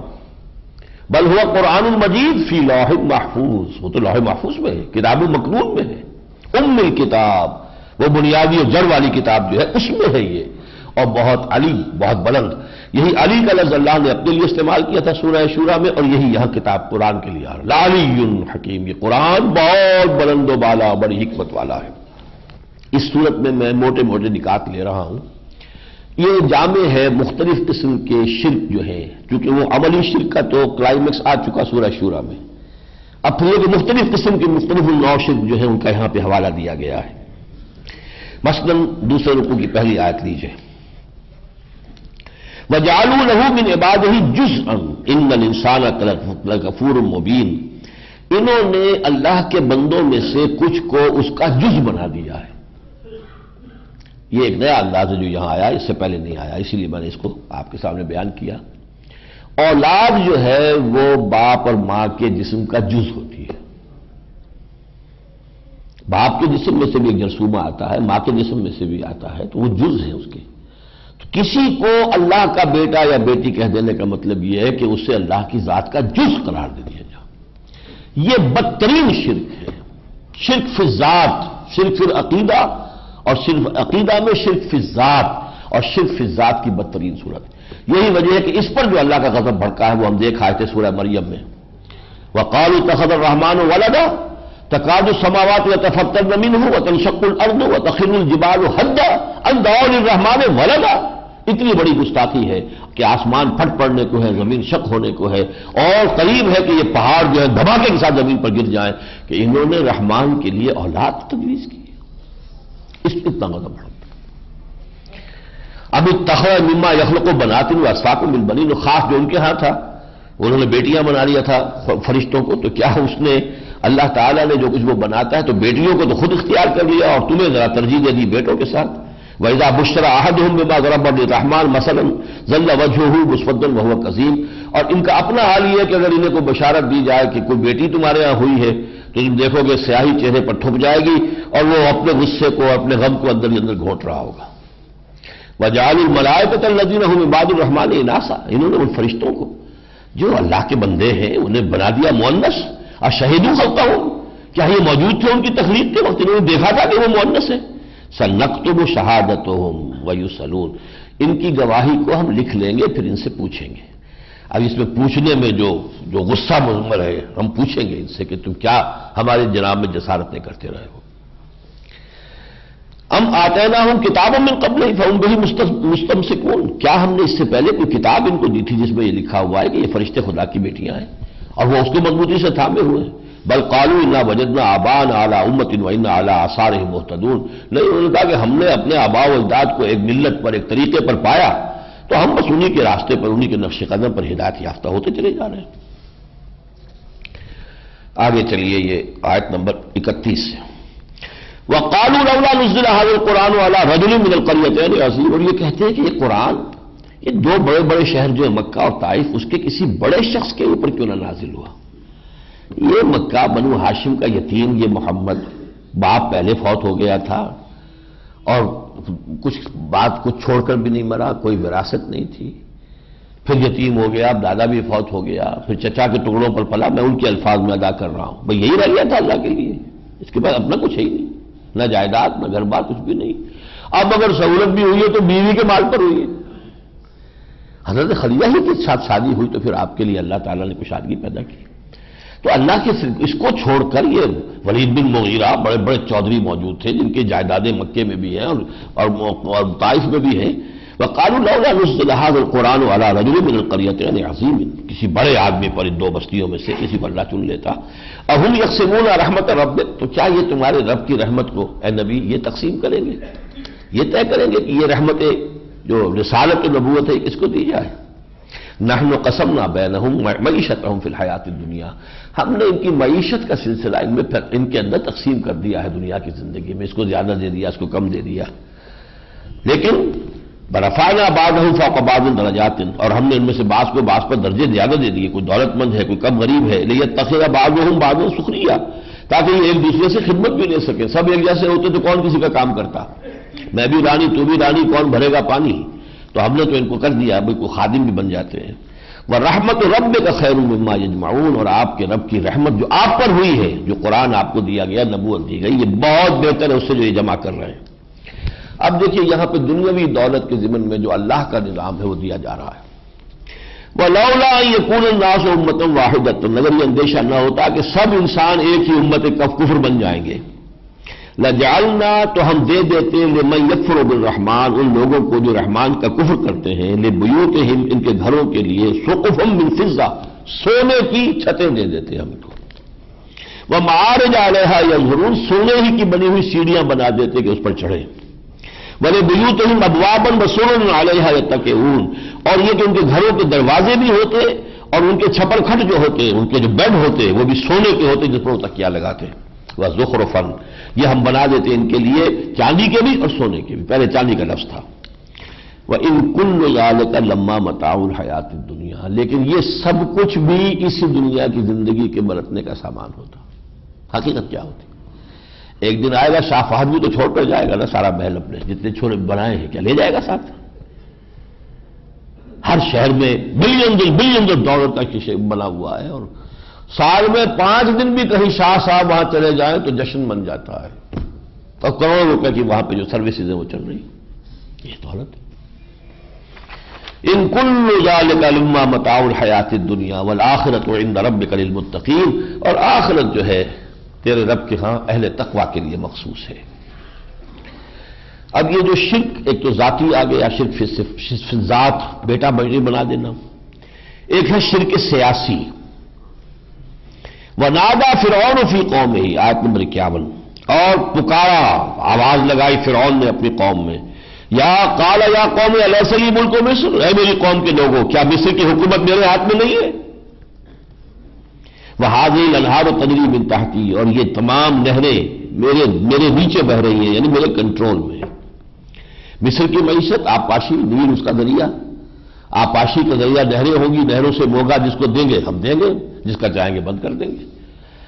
bill ہوا قرآن المجید فی لاہ محفوظ، وہ تو لاہ محفوظ میں ہے، کتاب المقنون میں ہے۔ ام کتاب وہ بنیادی اور جڑ والی کتاب جو ہے، اس میں ہے یہ۔ اور بہت علی، بہت بلند۔ یہی علی کا لفظ اللہ نے اپنے لیے استعمال کیا تھا سورہ شورہ میں، اور یہی یہاں کتاب قرآن کے لیے۔ آ رہا لالی حکیم، یہ قرآن بہت بلند و بالا، بڑی حکمت والا ہے۔ اس صورت میں میں موٹے موٹے نکات لے رہا ہوں۔ یہ جامع ہے مختلف قسم کے شرک جو ہیں کیونکہ وہ عملی شرک کا تو کلائمیکس آ چکا سورہ شورہ میں۔ اب پھر یہ مختلف قسم کے مختلف نو شرک جو ہیں، ان کا یہاں پہ حوالہ دیا گیا ہے۔ مثلا دوسرے رقو کی پہلی آیت لیجیے وجالو لہو من عباد ہی جز ان انسان کفور مبین انہوں نے اللہ کے بندوں میں سے کچھ کو اس کا جز بنا دیا ہے۔ یہ ایک نیا انداز ہے جو یہاں آیا اس سے پہلے نہیں آیا، اسی لیے میں نے اس کو آپ کے سامنے بیان کیا۔ اولاد جو ہے، وہ باپ اور ماں کے جسم کا جز ہوتی ہے۔ باپ کے جسم میں سے بھی ایک جرسومہ آتا ہے، ماں کے جسم میں سے بھی آتا ہے، تو وہ جز ہے اس کے۔ تو کسی کو اللہ کا بیٹا یا بیٹی کہہ دینے کا مطلب یہ ہے کہ اسے اللہ کی ذات کا جز قرار دے دیا جائے۔ یہ بدترین شرک ہے۔ شرک فی ذات شرک فی عقیدہ اور صرف عقیدہ میں شرک فی ذات اور شرک فی ذات کی بدترین صورت یہی وجہ ہے کہ اس پر جو اللہ کا غضب بھڑکا ہے وہ ہم دیکھ آئے تھے سورہ مریم میں۔ وہ قالو تخد الرحمان ولدا تقاد السماوات و تفتر نمین ہو وہ تنشق الارض و تخر الجبال حدا اندور الرحمان ولدا۔ اتنی بڑی گستاخی ہے کہ آسمان پھٹ پڑنے کو ہے، زمین شک ہونے کو ہے، اور قریب ہے کہ یہ پہاڑ جو ہے دھماکے کے ساتھ زمین پر گر جائیں کہ انہوں نے رحمان کے لیے اولاد تجویز کی۔ اس پہ اتنا مطلب بڑھتا اب تخر مما یخل کو بناتے ہوئے اسفاق مل بنی جو خاص جو ان کے ہاں تھا انہوں نے بیٹیاں بنا لیا تھا فرشتوں کو تو کیا اس نے اللہ تعالیٰ نے جو کچھ وہ بناتا ہے تو بیٹیوں کو تو خود اختیار کر لیا اور تمہیں ذرا ترجیح دے دی بیٹوں کے ساتھ ویزا بشرا احد ہوں بما ضرب الرحمان مثلا ذل وجہ ہوں مسفدن وہ قزیم اور ان کا اپنا حال یہ ہے کہ اگر انہیں کوئی بشارت دی جائے کہ کوئی بیٹی تمہارے یہاں ہوئی ہے تو تم دیکھو گے سیاہی چہرے پر ٹھک جائے گی اور وہ اپنے غصے کو اپنے غم کو اندر ہی اندر گھونٹ رہا ہوگا۔ وجال الملائے پہ تلزین ہوں عباد الرحمان ناسا انہوں نے ان فرشتوں کو، جو اللہ کے بندے ہیں، انہیں بنا دیا مونس اور شہیدوں ہوتا ہوں کیا یہ موجود تھے ان کی تخلیق کے وقت؟ انہوں نے دیکھا تھا کہ وہ مونس ہے سنک وہ شہادت ہو سلون ان کی گواہی کو ہم لکھ لیں گے، پھر ان سے پوچھیں گے۔ اب اس میں پوچھنے میں جو جو غصہ مزمر ہے، ہم پوچھیں گے ان سے کہ تم کیا ہمارے جناب میں جسارتیں کرتے رہے ہو۔ ہم آتے نہ ہوں کتابوں میں قبل ہی فہم بہی مستم سے کون کیا ہم نے اس سے پہلے کوئی کتاب ان کو دی تھی جس میں یہ لکھا ہوا ہے کہ یہ فرشتے خدا کی بیٹیاں ہیں؟ اور وہ اس کو مضبوطی سے تھامے ہوئے ہیں۔ بل قالو انا وجدنا آبان اعلیٰ امت ان اعلیٰ آثار محتدون نہیں، انہوں نے کہا کہ ہم نے اپنے آبا و اجداد کو ایک ملت پر، ایک طریقے پر پایا۔ تو ہم بس انہیں کے راستے پر انہیں کے نقش قدم پر ہدایت یافتہ ہوتے چلے جا رہے ہیں۔ آگے چلیے، یہ آیت نمبر اکتیس سے وہ قالو رولا نزل حاضر قرآن والا رجل من القریتین عظیم اور یہ کہتے ہیں کہ یہ قرآن، یہ دو بڑے بڑے شہر جو ہے مکہ اور طائف، اس کے کسی بڑے شخص کے اوپر کیوں نہ نازل ہوا؟ یہ مکہ بنو ہاشم کا یتیم، یہ محمد باپ پہلے فوت ہو گیا تھا، اور کچھ بات کو چھوڑ کر بھی نہیں مرا، کوئی وراثت نہیں تھی۔ پھر یتیم ہو گیا اب دادا بھی فوت ہو گیا، پھر چچا کے ٹکڑوں پر پلا، میں ان کے الفاظ میں ادا کر رہا ہوں۔ بھائی یہی رہ گیا تھا اللہ کے لیے۔ اس کے بعد اپنا کچھ ہے ہی نہیں۔ نہ جائیداد، نہ گھر بار، کچھ بھی نہیں۔ اب اگر سہولت بھی ہوئی ہے تو بیوی کے مال پر ہوئی ہے۔ حضرت خلیہ ہی کے ساتھ شادی ہوئی تو پھر آپ کے لیے اللہ تعالیٰ نے کچھ پیدا کی۔ تو اللہ کے اس کو چھوڑ کر یہ ولید بن مغیرہ بڑے بڑے چودھری موجود تھے، جن کے جائیدادیں مکے میں بھی ہیں اور طائف میں بھی ہیں۔ وہ کالو قرآن والا رجول من القریت عظیم کسی بڑے آدمی پر ان دو بستیوں میں سے کسی پر اللہ چن لیتا۔ اہم یکسمون رحمت رب، تو کیا یہ تمہارے رب کی رحمت کو اے نبی یہ تقسیم کریں گے؟ یہ طے کریں گے کہ یہ رحمتیں جو رسالت نبوت ہے کس کو دی جائے۔ نحن قسم نہ بے معیشت فی الحیات دنیا ہم نے ان کی معیشت کا سلسلہ ان میں ان کے اندر تقسیم کر دیا ہے دنیا کی زندگی میں۔ اس کو زیادہ دے دیا، اس کو کم دے دیا۔ لیکن برفانہ باد ہوں فوق باد درجات۔ اور ہم نے ان میں سے بعض کو بعض پر درجے زیادہ دے دیے۔ کوئی دولت مند ہے، کوئی کم غریب ہے۔ لیکن تخیر بعض ہوں بعض شکریہ تاکہ یہ ایک دوسرے سے خدمت بھی لے سکے۔ سب ایک جیسے ہوتے تو کون کسی کا کام کرتا؟ میں بھی رانی، تو بھی رانی، کون بھرے گا پانی؟ تو ہم نے تو ان کو کر دیا بھائی کوئی خادم بھی بن جاتے ہیں۔ وہ رحمت رب کا خیر مما یجمعون اور آپ کے رب کی رحمت جو آپ پر ہوئی ہے، جو قرآن آپ کو دیا گیا، نبوت دی گئی، یہ بہت بہتر ہے، اس سے جو یہ جمع کر رہے ہیں۔ اب دیکھیے یہاں پہ دنیاوی دولت کے ذمن میں جو اللہ کا نظام ہے، وہ دیا جا رہا ہے۔ وہ لولا یہ پور انداز و امتم واحد نظر یہ اندیشہ نہ ہوتا کہ سب انسان ایک ہی امت کف کفر بن جائیں گے۔ لجالنا تو ہم دے دیتے لمن یکفر الرحمان ان لوگوں کو جو رحمان کا کفر کرتے ہیں لے بیوت ان کے گھروں کے لیے سقفم من فضا سونے کی چھتیں دے دیتے ہم کو۔ وہ مار علیہ یا ضرور سونے ہی کی بنی ہوئی سیڑھیاں بنا دیتے کہ اس پر چڑھے بڑے بیوت ہم ابوابن بسون علیہ تک اون اور یہ کہ ان کے گھروں کے دروازے بھی ہوتے، اور ان کے چھپر کھٹ جو ہوتے، ان کے جو بیڈ ہوتے، وہ بھی سونے کے ہوتے، جس پر وہ تکیا لگاتے۔ وہ ذخر فن یہ ہم بنا دیتے ان کے لیے چاندی کے بھی اور سونے کے بھی۔ پہلے چاندی کا لفظ تھا۔ وہ ان کل یال کا لمبا متاؤ حیات دنیا لیکن یہ سب کچھ بھی اسی دنیا کی زندگی کے برتنے کا سامان ہوتا۔ حقیقت کیا ہوتی؟ ایک دن آئے گا شاہ فہد بھی تو چھوڑ کر جائے گا نا سارا محل اپنے۔ جتنے چھوڑے بنائے ہیں کیا لے جائے گا ساتھ؟ ہر شہر میں بلین دل بلین دل دولت کا بنا ہوا ہے اور سال میں پانچ دن بھی کہیں شاہ صاحب وہاں چلے جائیں تو جشن بن جاتا ہے اور کروڑوں روپے کی وہاں پہ جو سروسز ہیں وہ چل رہی یہ دولت ان کل کا لما متاؤ الحیات دنیا والآخرت و ان رب کل اور آخرت جو ہے تیرے رب کے ہاں اہل تقوا کے لیے مخصوص ہے اب یہ جو شرک ایک تو ذاتی آ گیا شرک ذات بیٹا بیٹی بنا دینا ایک ہے شرک سیاسی وہ نادا فرعون فی قوم ہی آیت نمبر اکیاون. اور پکارا، آواز لگائی فرعون نے اپنی قوم میں. یا کالا یا قوم علیہ سلی ملک و مصر؟ اے میری قوم کے لوگوں، کیا مصر کی حکومت میرے ہاتھ میں نہیں ہے؟ وہ حاضر الحار و تجری بنتا اور یہ تمام نہریں میرے میرے نیچے بہ رہی ہیں یعنی میرے کنٹرول میں. مصر کی معیشت آپاشی نیل اس کا ذریعہ. آپاشی کا ذریعہ نہریں ہوں گی، نہروں سے موگا جس کو دیں گے ہم دیں گے، جس کا چاہیں گے بند کر دیں گے۔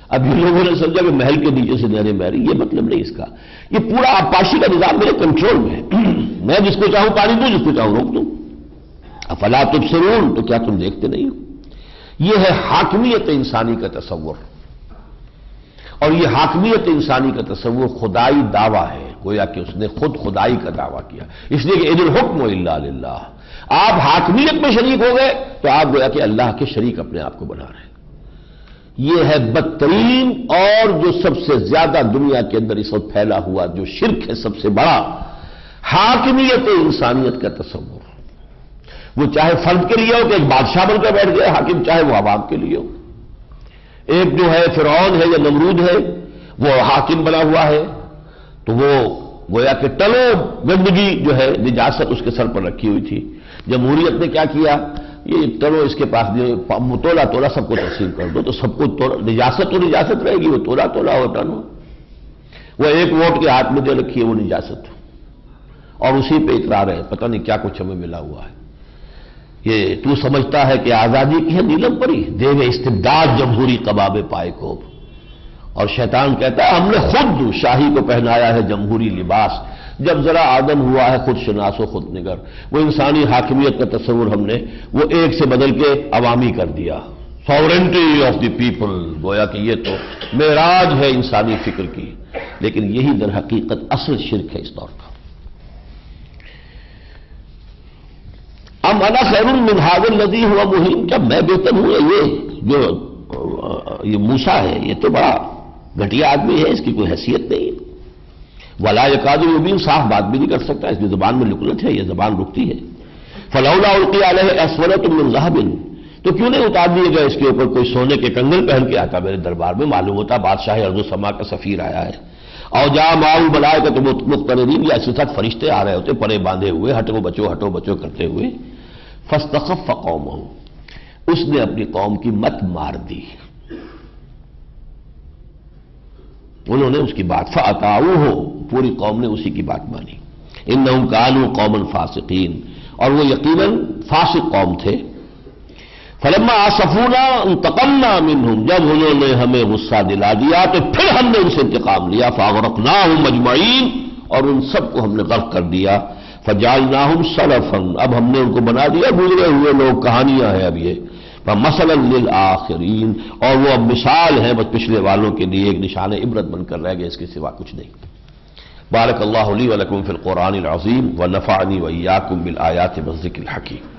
اب یہ لوگوں نے سمجھا کہ محل کے نیچے سے نہریں بہ رہی یہ مطلب نہیں اس کا۔ یہ پورا آپاشی کا نظام میرے کنٹرول میں ہے۔ میں جس کو چاہوں پانی دوں، جس کو چاہوں روک دوں۔ افلا تب سرون تو کیا تم دیکھتے نہیں ہو؟ یہ ہے حاکمیت انسانی کا تصور۔ اور یہ حاکمیت انسانی کا تصور خدائی دعویٰ ہے۔ گویا کہ اس نے خود خدائی کا دعویٰ کیا۔ اس لیے کہ عید الحکم اللہ للہ۔ آپ حاکمیت میں شریک ہو گئے تو آپ گویا کہ اللہ کے شریک اپنے آپ کو بنا رہے ہیں۔ یہ ہے بدترین اور جو سب سے زیادہ دنیا کے اندر اس وقت پھیلا ہوا جو شرک ہے سب سے بڑا، حاکمیت انسانیت کا تصور۔ وہ چاہے فرد کے لیے ہو کہ ایک بادشاہ بن کر بیٹھ گئے، حاکم چاہے وہ عوام کے لیے ہو۔ ایک جو ہے فرعون ہے یا نمرود ہے، وہ حاکم بنا ہوا ہے۔ تو وہ گویا کہ ٹلو گندگی جو ہے نجاست اس کے سر پر رکھی ہوئی تھی۔ جمہوریت نے کیا کیا؟ یہ ٹلو اس کے پاس تولا تولا سب کو تقسیم کر دو تو سب کو نجاست تو نجاست رہے گی، وہ تولا تولا ہو ٹلو وہ ایک ووٹ کے ہاتھ میں دے رکھی ہے، وہ نجاست۔ اور اسی پہ اترا رہے پتہ نہیں کیا کچھ ہمیں ملا ہوا ہے۔ یہ تو سمجھتا ہے کہ آزادی کی ہے، نیلم پری دیو استبداد جمہوری کباب پائے کو اور شیطان کہتا ہے، ہم نے خود شاہی کو پہنایا ہے جمہوری لباس۔ جب ذرا آدم ہوا ہے خود شناس و خود نگر۔ وہ انسانی حاکمیت کا تصور ہم نے وہ ایک سے بدل کے عوامی کر دیا۔ سورنٹی آف دی پیپل گویا کہ یہ تو معراج ہے انسانی فکر کی۔ لیکن یہی در حقیقت اصل شرک ہے اس دور کا۔ ام انا خیر المنہاگر ندی ہوا مہم کیا میں بہتر ہوں، یہ جو، یہ موسا ہے، یہ تو بڑا گھٹیا آدمی ہے، اس کی کوئی حیثیت نہیں۔ ولا یقاد البین صاف بات بھی نہیں کر سکتا، اس کی زبان میں لکلت ہے، یہ زبان رکتی ہے۔ فلولا القی علیہ اسورت من تو کیوں نہیں اتار دیے گئے اس کے اوپر کوئی سونے کے کنگل پہن کے؟ آتا میرے دربار میں معلوم ہوتا، بادشاہ ارد و سما کا سفیر آیا ہے۔ اور جا ماؤ بلائے کا تو مخترین یا اسی ساتھ فرشتے آ رہے ہوتے پڑے باندھے ہوئے، ہٹو بچو ہٹو بچو کرتے ہوئے۔ فستخف قوم اس نے اپنی قوم کی مت مار دی۔ انہوں نے اس کی بات فاتاؤ ہو پوری قوم نے اسی کی بات مانی۔ ان کانو قومن فاسقین اور وہ یقیناً فاسق قوم تھے۔ فلما آسفونا انتقمنا منہم جب انہوں نے ہمیں غصہ دلا دیا تو پھر ہم نے ان سے انتقام لیا۔ فاغرقناہم مجمعین اور ان سب کو ہم نے غرق کر دیا۔ فجعلناہم سلفن اب ہم نے ان کو بنا دیا۔ گزرے ہوئے لوگ، کہانیاں ہیں اب یہ۔ مسل للآخرین۔ اور وہ اب مثال ہے بس پچھلے والوں کے لیے ایک نشان عبرت بن کر رہ گئے، اس کے سوا کچھ نہیں۔ بارک اللہ علی ولکم فی القرآن العظیم و نفعنی ویاکم بالآیات والذکر الحکیم۔